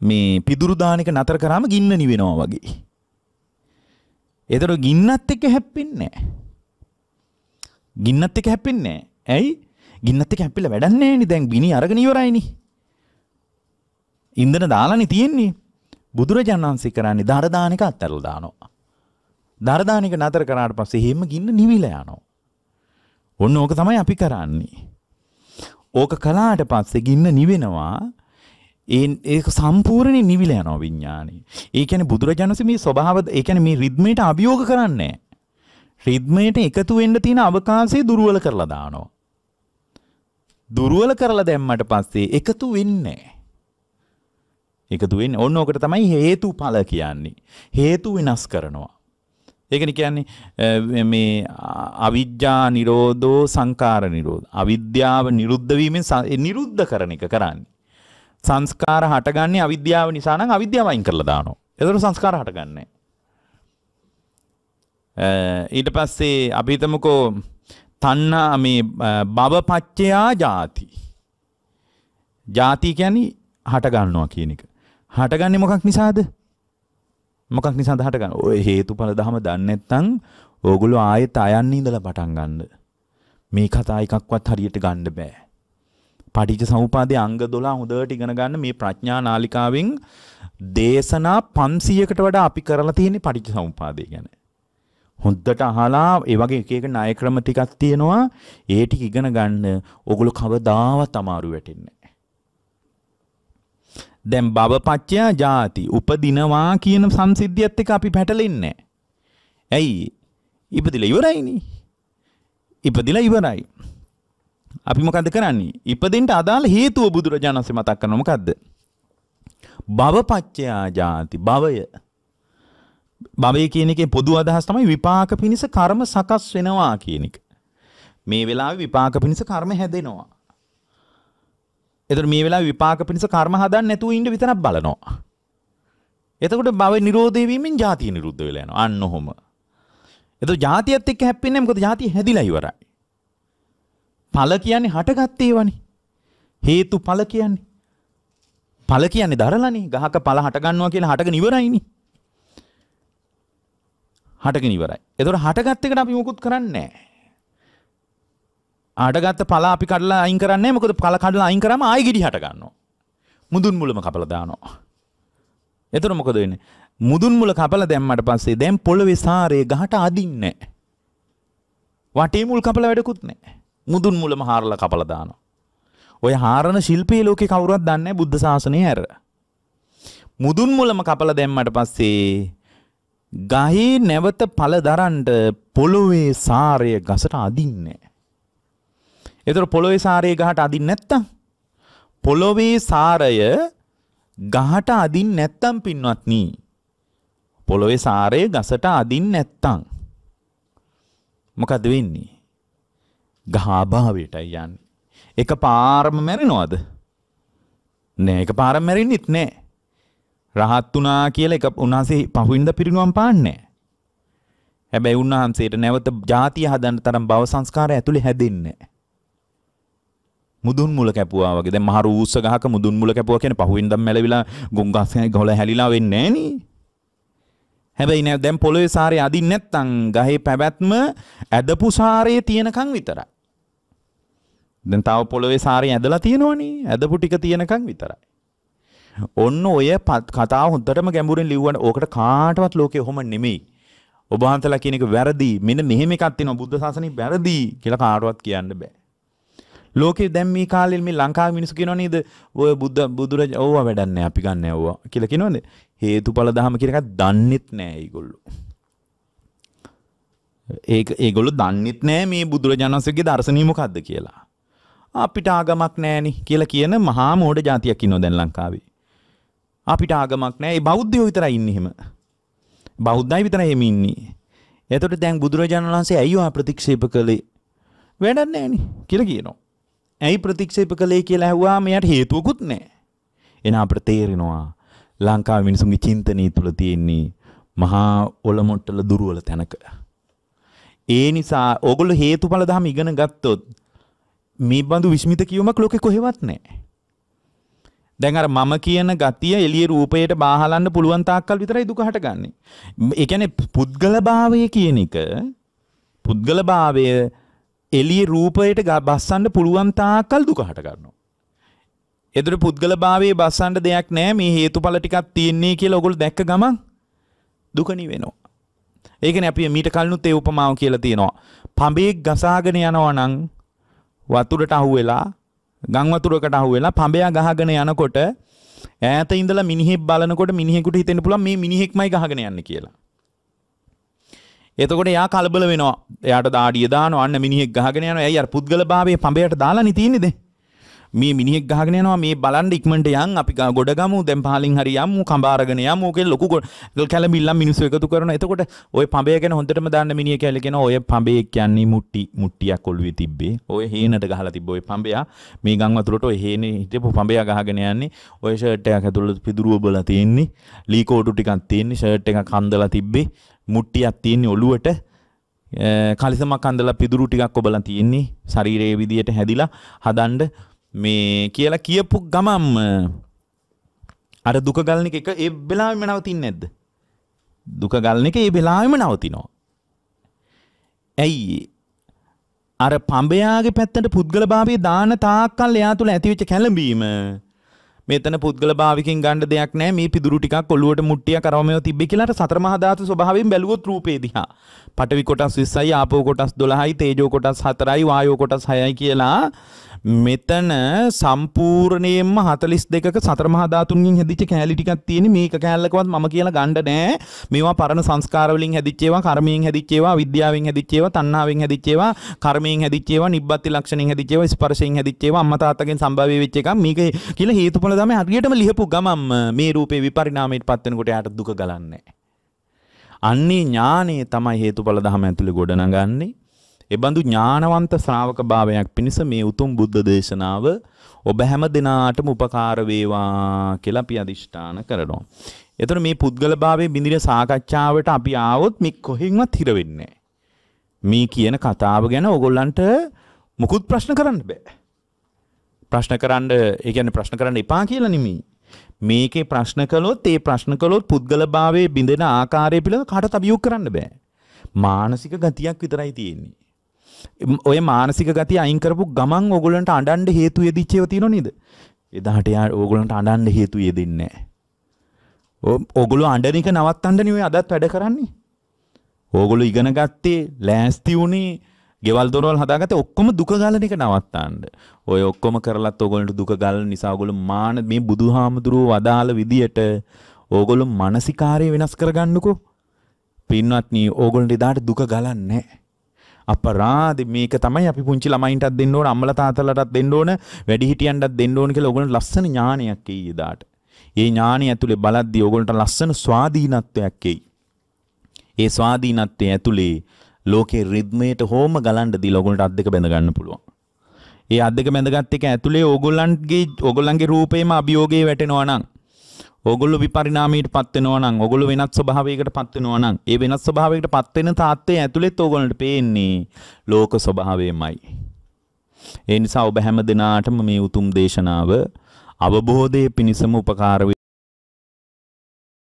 S2: මේ පිදුරු දාන එක නතර කරාම ගින්න නිවෙනවා වගේ. එතකොට ගින්නත් එක්ක හැප්පෙන්නේ නැහැ. ගින්නත් එක්ක හැප්පෙන්නේ නැහැ. ඇයි? ගින්නත් එක්ක හැප්පිලා වැඩක් නැහැනේ. දැන් බිනි අරගෙන ඉවරයිනේ. ඉන්ධන දාලානේ තියෙන්නේ. බුදුරජාණන් වහන්සේ කරන්නේ දර දාන එක අත්හැරලා දානවා. දර දාන එක නතර කරාට පස්සේ එහෙම ගින්න නිවිලා යනවා. ඔන්න ඕක තමයි අපි කරන්නේ. ඕක කලාට පස්සේ ගින්න නිවෙනවා. ඒ ඒක සම්පූර්ණයෙන් නිවිල යනවා විඥානේ. ඒ කියන්නේ බුදුරජාණන් වහන්සේ මේ ස්වභාව ඒ කියන්නේ මේ රිද්මයට අභියෝග කරන්නේ රිද්මයට එකතු වෙන්න තියෙන අවකාශය දුර්වල කරලා දානවා. දුර්වල කරලා දැම්මට පස්සේ එකතු වෙන්නේ එකතු වෙන්නේ ඕන ඕකට තමයි හේතුඵල කියන්නේ. හේතු වෙනස් කරනවා. ඒකන කියන්නේ මේ අවිද්‍යා නිරෝධෝ සංකාර නිරෝධ. අවිද්‍යාව නිරුද්ධ වීමෙන් නිරුද්ධ කරන එක කරන්නේ. සංස්කාර හටගන්නේ අවිද්‍යාව නිසා නම් අවිද්‍යාව අයින් කරලා දානවා. එතකොට සංස්කාර හටගන්නේ. ඊට පස්සේ අපි හිතමුකෝ තණ්හා මේ භවපච්චයා ಜಾති. ಜಾති කියන්නේ හට ගන්නවා කියන එක. හටගන්නේ මොකක් නිසාද? මොකක් නිසාද හටගන්නේ? ඔය හේතුඵල ධම දන්නේ නැත්නම් ඕගොල්ලෝ ආයෙත් අයන්න ඉඳලා පටන් ගන්න. මේ කතා එකක්වත් හරියට ගන්න බෑ. පටිච්ච සමුපාදයේ අංග 12 හොඳට ඉගෙන ගන්න මේ ප්‍රඥා නාලිකාවෙන් දේශනා 500කට වඩා අපි කරලා තියෙන්නේ පටිච්ච සමුපාදය ගැන. හොඳට අහලා ඒ වගේ එක එක ණය ක්‍රම ටිකක් තියෙනවා. ඒ ටික ඉගෙන ගන්න ඕගොල්ලෝ කවදාවත් අමාරු වෙටින්නේ නැහැ. දැන් භවපච්චයා ජාති උපදිනවා කියන සංසිද්ධියත් එක්ක අපි පැටලෙන්නේ නැහැ. ඇයි? ඉපදිලා ඉවරයිනේ. ඉපදිලා ඉවරයි. අපි මොකද කරන්නේ? ඉපදෙන්න අදාළ හේතුව බුදුරජාණන් වහන්සේ මතක් කරනවා මොකද්ද? භවපච්චයා ජාති භවය. භවය කියන එකේ පොදු අදහස් තමයි විපාක පිණිස කර්ම සකස් වෙනවා කියන එක. මේ වෙලාවේ විපාක පිණිස කර්ම හැදෙනවා. එතකොට මේ වෙලාවේ විපාක පිණිස කර්ම හදන්න නැතුව ඉන්න විතරක් බලනවා. එතකොට භව නිරෝධය වීමෙන් ජාතිය නිරුද්ධ වෙලා යනවා. අන්න ඔහොම. එතකොට ජාතියත් එක්ක හැප්පෙන්නේ මොකද ජාතිය හැදිලා ඉවරයි. ඵල කියන්නේ හටගත්තේ ඒවනේ. හේතු ඵල කියන්නේ. ඵල කියන්නේ දරලානේ. ගහක ඵල හට ගන්නවා කියලා හටගෙන ඉවරයිනේ. හටගෙන ඉවරයි. එතකොට හටගත් එකට අපි මොකුත් කරන්නේ නැහැ. අඩගත්ත ඵල අපි කඩලා අයින් කරන්නේ නැහැ. මොකද ඵල කඩලා අයින් කරාම ආයි ගෙඩි හට ගන්නවා. මුදුන් මුලම කපලා දානවා. එතකොට මොකද වෙන්නේ? මුදුන් මුල කපලා දැම්මට පස්සේ දැන් පොළවේ සාරේ ගහට අදින්නේ නැහැ. වටේ මුල් කපලා වැඩකුත් නැහැ. මුදුන් මුලම හාරලා කපලා දානවා. ඔය හාරන ශිල්පී ලෝකේ කවුරුවත් දන්නේ නැහැ බුද්ධ ශාසනය හැර. මුදුන් මුලම කපලා දැම්මට පස්සේ ගහේ නැවත පළ දරන්ට පොළොවේ සාරය ගසට අදින්නේ. එතකොට පොළොවේ සාරය ගහට අදින්න නැත්තම් පොළොවේ සාරය ගහට අදින් නැත්තම් පින්වත්නි පොළොවේ සාරය ගසට අදින් නැත්තම් මොකද වෙන්නේ ගහ අභාවයටයි යන්නේ. එක පාරම මැරෙනවද? නෑ එක පාරම මැරෙන්නෙත් නෑ. රහත් වුණා කියලා එක උන්වහන්සේ පහුවෙනිද පිරිනුවම් පාන්නේ හැබැයි උන්වහන්සේට නැවත ಜಾතිය හදන්න තරම් භව සංස්කාරය ඇතුලේ හැදෙන්නේ මුදුන් මුල කැපුවා වගේ. දැන් මහ රූස්ස ගහක මුදුන් මුල කැපුවා කියන්නේ පහුවෙනින්දම් මැලවිලා ගොංගස් ගහල හැලිලා වෙන්නේ නෑනේ. හැබැයි නෑ දැන් පොළොවේ සාරය අදින්න නැත්තම් ගහේ පැවැත්ම ඇදපු සාරයේ තියෙනකන් විතරයි. දැන් තව පොළොවේ සාරය ඇදලා තියෙනවනේ ඇදපු ටික තියෙනකන් විතරයි ඔන්න ඔය කතාව හොඳටම ගැඹුරින් ලිව්වන ඕකට කාටවත් ලෝකේ ඔහොම නෙමෙයි. ඔබ වහන්සලා කියන එක වැරදි. මෙන්න මෙහෙම එකක් තියෙනවා බුද්ධ ශාසනය වැරදි කියලා කාටවත් කියන්න බෑ. ලෝකේ දැන් මේ කාලේ මේ ලංකාවේ මිනිස්සු කියනවා නේද ඔය බුද්ධ බුදුරජ ඕවා වැඩක් නැහැ අපි ගන්න ඕවා කියලා කියනවනේ. හේතුඵල ධම කියන එකක් දන්නෙත් නැහැ ඒගොල්ලෝ. ඒක ඒගොල්ලෝ දන්නෙත් නැහැ මේ බුදුරජාණන් වහන්සේගේ දර්ශනීය මොකද්ද කියලා. අපිට ආගමක් නැහෙනි කියලා කියන මහා මෝඩ જાතියක් ඉන්නවා දැන් ලංකාවේ. අපිට ආගමක් නෑ ඒ බෞද්ධයෝ විතරයි ඉන්නේ එහෙම. බෞද්ධයි විතරයි එහෙම ඉන්නේ. එතකොට දැන් බුදුරජාණන් වහන්සේ ඇයි ඔයා ප්‍රතික්ෂේප කළේ? වැඩක් නෑනේ කියලා කියනවා. ඇයි ප්‍රතික්ෂේප කළේ කියලා ඇහුවා මෙයාට හේතුවකුත් නෑ. එන අපිට තේරෙනවා ලංකාවේ මිනිසුන්ගේ චින්තනයේ තුල තියෙන්නේ මහා ඔලොමොට්ටල දුර්වල තැනක. ඒ නිසා ඕගොල්ලෝ හේතුඵල ධම ඉගෙන ගත්තොත් මේ බඳු විස්මිත කියවමක් ලෝකෙ කොහෙවත් නැහැ. දැන් අර මම කියන ගතිය එළිය රූපයට බාහලන්න පුළුවන් තාක්කල් විතරයි දුක හටගන්නේ. ඒ කියන්නේ පුද්ගලභාවය කියන එක පුද්ගලභාවය එළිය රූපයට බස්සන්න පුළුවන් තාක්කල් දුක හටගන්නවා. එතන පුද්ගලභාවයේ බස්සන්න දෙයක් නැහැ මේ හේතුඵල ටිකක් තියෙන්නේ කියලා ඔයගොල්ලෝ දැක්ක ගමන් දුක නිවෙනවා. ඒකනේ අපි මීට කලිනුත් ඒ උපමාව කියලා තියෙනවා. පඹේක් ගසාගෙන යනවා නම් වතුරට අහුවෙලා ගම් වතුරකට අහු වෙලා පඹයා ගහගෙන යනකොට ඈත ඉඳලා මිනිහෙක් බලනකොට මිනිහෙකුට හිතෙන්න පුළුවන් මේ මිනිහෙක්මයි ගහගෙන යන්නේ කියලා. එතකොට එයා කලබල වෙනවා. එයාට දාඩිය දානවා අන්න මිනිහෙක් ගහගෙන යනවා. ඇයි අර පුද්ගල භාවයේ පඹයට දාලානේ තියෙන්නේ දැන්. මේ මිනිහෙක් ගහගෙන යනවා මේ බලන්න ඉක්මනට යන් අපි ගොඩ ගමු දැන් පහලින් හරි යමු කඹාරගෙන යමු කියලා ලොකු කැලමිල්ලන් මිනිස්සු එකතු කරනවා. එතකොට ওই පඹය ගැන හොඳටම දාන්න මිනිහ කියලා කියන ඔය පඹේ කියන්නේ මුට්ටි මුට්ටියක් ඔළුවේ තිබ්බේ. ඔය හේනට ගහලා තිබ්බ ඔය පඹයා. මේ ගම් වතුරට ඔය හේනේ හිටපු පඹයා ගහගෙන යන්නේ. ඔය ෂර්ට් එකක් ඇතුළේ පිදුරුව බලා තියෙන්නේ. ලී කෝටු ටිකක් තියෙන්නේ. ෂර්ට් එකක් කන්දලා තිබ්බේ. මුට්ටියක් තියෙන්නේ ඔළුවට. කලිසමක් අඳලා පිදුරු ටිකක් ඔබලා තියෙන්නේ. ශරීරයේ විදියට හැදිලා හදන්න. මේ කියලා කියපු ගමම්ම අර දුක ගලන එක ඒ වෙලාවෙම නවතින්නේ නැද්ද? දුක ගලන එක ඒ වෙලාවෙම නවතිනවා. ඇයි? අර පඹයාගේ පැත්තට පුද්ගලභාවය දාන තාක්කල් එයා තුළ ඇතිවෙච්ච කැළඹීම මෙතන පුද්ගල භාවිකින් ගන්න දෙයක් නැහැ මේ පිදුරු ටිකක් ඔලුවට මුට්ටිය කරවමව තිබ්බේ කියලා අර සතර මහා ධාතු ස්වභාවයෙන් බැලුවොත් රූපේ දිහා පඨවි කොටස් 20යි ආපෝ කොටස් 12යි තේජෝ කොටස් 4යි වායෝ කොටස් 6යි කියලා මෙතන සම්පූර්ණයෙන්ම 42ක සතර මහා ධාතුන්ගෙන් හැදිච්ච කෑලි ටිකක් තියෙන මේක කෑල්ලකවත් මම කියලා ගන්න නෑ මේවා පරණ සංස්කාර වලින් හැදිච්ච ඒවා කර්මයෙන් හැදිච්ච ඒවා විද්‍යාවෙන් හැදිච්ච ඒවා තණ්හාවෙන් හැදිච්ච ඒවා කර්මයෙන් හැදිච්ච ඒවා නිබ්බති ලක්ෂණෙන් හැදිච්ච ඒවා ස්පර්ශයෙන් හැදිච්ච ඒවා අම්මා තාත්තගෙන් සම්භාව්‍ය වෙච්ච එකක්. මේක කියලා හේතුඵල තමයි හරියටම ලියපු ගමම්ම මේ රූපේ විපරිණාමයට පත් වෙනකොට යාට දුක ගලන්නේ. අන්නේ ඥානයේ තමයි හේතුඵල ධම ඇතුලේ ගොඩනගන්නේ. එබඳු ඥානවන්ත ශ්‍රාවක භාවයක් පිණිස මේ උතුම් බුද්ධ දේශනාව ඔබ හැම දිනාටම උපකාර වේවා කියලා අපි අදිෂ්ඨාන කරනවා. එතකොට මේ පුද්ගල භාවයේ බිඳින සාකච්ඡාවට අපි ආවොත් මේ කොහෙන්වත් හිර වෙන්නේ මේ කියන කතාව ගැන ඕගොල්ලන්ට මුකුත් ප්‍රශ්න කරන්න බෑ. ප්‍රශ්න කරන්න ඒ කියන්නේ ප්‍රශ්න කරන්න එපා කියලා නෙමෙයි. මේකේ ප්‍රශ්න කළොත් ඒ ප්‍රශ්න කළොත් පුද්ගල භාවයේ බිඳෙන ආකාරය පිළිබඳව කාටවත් අභියෝග කරන්න බෑ. මානසික ගතියක් විතරයි තියෙන්නේ. ඔය මානසික ගතිය අයින් කරපු ගමන් ඕගොල්ලන්ට අඬන්න හේතු යෙදිච්ච ඒවා තියෙනව නේද? එදාට යා ඕගොල්ලන්ට අඬන්න හේතු යෙදෙන්නේ නැහැ. ඕගොල්ලෝ අඬන එක නවත්තන්න නෙවෙයි අදත් වැඩ කරන්නේ. ඕගොල්ලෝ ඉගෙන ගත්තේ ලෑස්ති වුණේ ගෙවල් දොරවල් හදාගත්තේ ඔක්කොම දුක ගලන එක නවත්තන්න. ඔය ඔක්කොම කරලත් ඕගොල්ලන්ට දුක ගලන නිසා ඕගොල්ලෝ මාන මේ බුදුහාමුදුරුවෝ වදාළ විදියට ඕගොල්ලෝ මානසිකාරය වෙනස් කරගන්නකෝ. පින්වත්නි ඕගොල්ලන්ට එදාට දුක ගලන්නේ නැහැ. අපරාධ මේක තමයි අපි පුංචි ළමයින්ටත් දෙන්න ඕන අම්මලා තාත්තලාටත් දෙන්න ඕන වැඩිහිටියන්ටත් දෙන්න ඕන කියලා ඕගොල්ලන්ට ලස්සන ඥානයක් එයි එදාට. ඒ ඥානය ඇතුලේ බලද්දී ඕගොල්ලන්ට ලස්සන ස්වාධීනත්වයක් එයි. ඒ ස්වාධීනත්වයේ ඇතුලේ ලෝකේ රිද්මයට හෝම ගලන්න දීලා ඕගොල්ලන්ට අත් දෙක බැඳ ගන්න පුළුවන්. ඒ අත් දෙක බැඳගත් එක ඇතුලේ ඕගොල්ලන්ගේ ඕගොල්ලන්ගේ රූපේම අභියෝගේ වැටෙනවා නම් ඕගොල්ලෝ විපරිණාමයට පත් වෙනවා නම් ඕගොල්ලෝ වෙනත් ස්වභාවයකට පත් වෙනවා නම් ඒ වෙනත් ස්වභාවයකට පත් වෙන තාත්තේ ඇතුළෙත් ඕගොල්ලන්ට පේන්නේ ලෝක ස්වභාවයමයි. ඒ නිසා ඔබ හැම දිනාටම මේ උතුම් දේශනාව අවබෝධයේ පිණසම උපකාර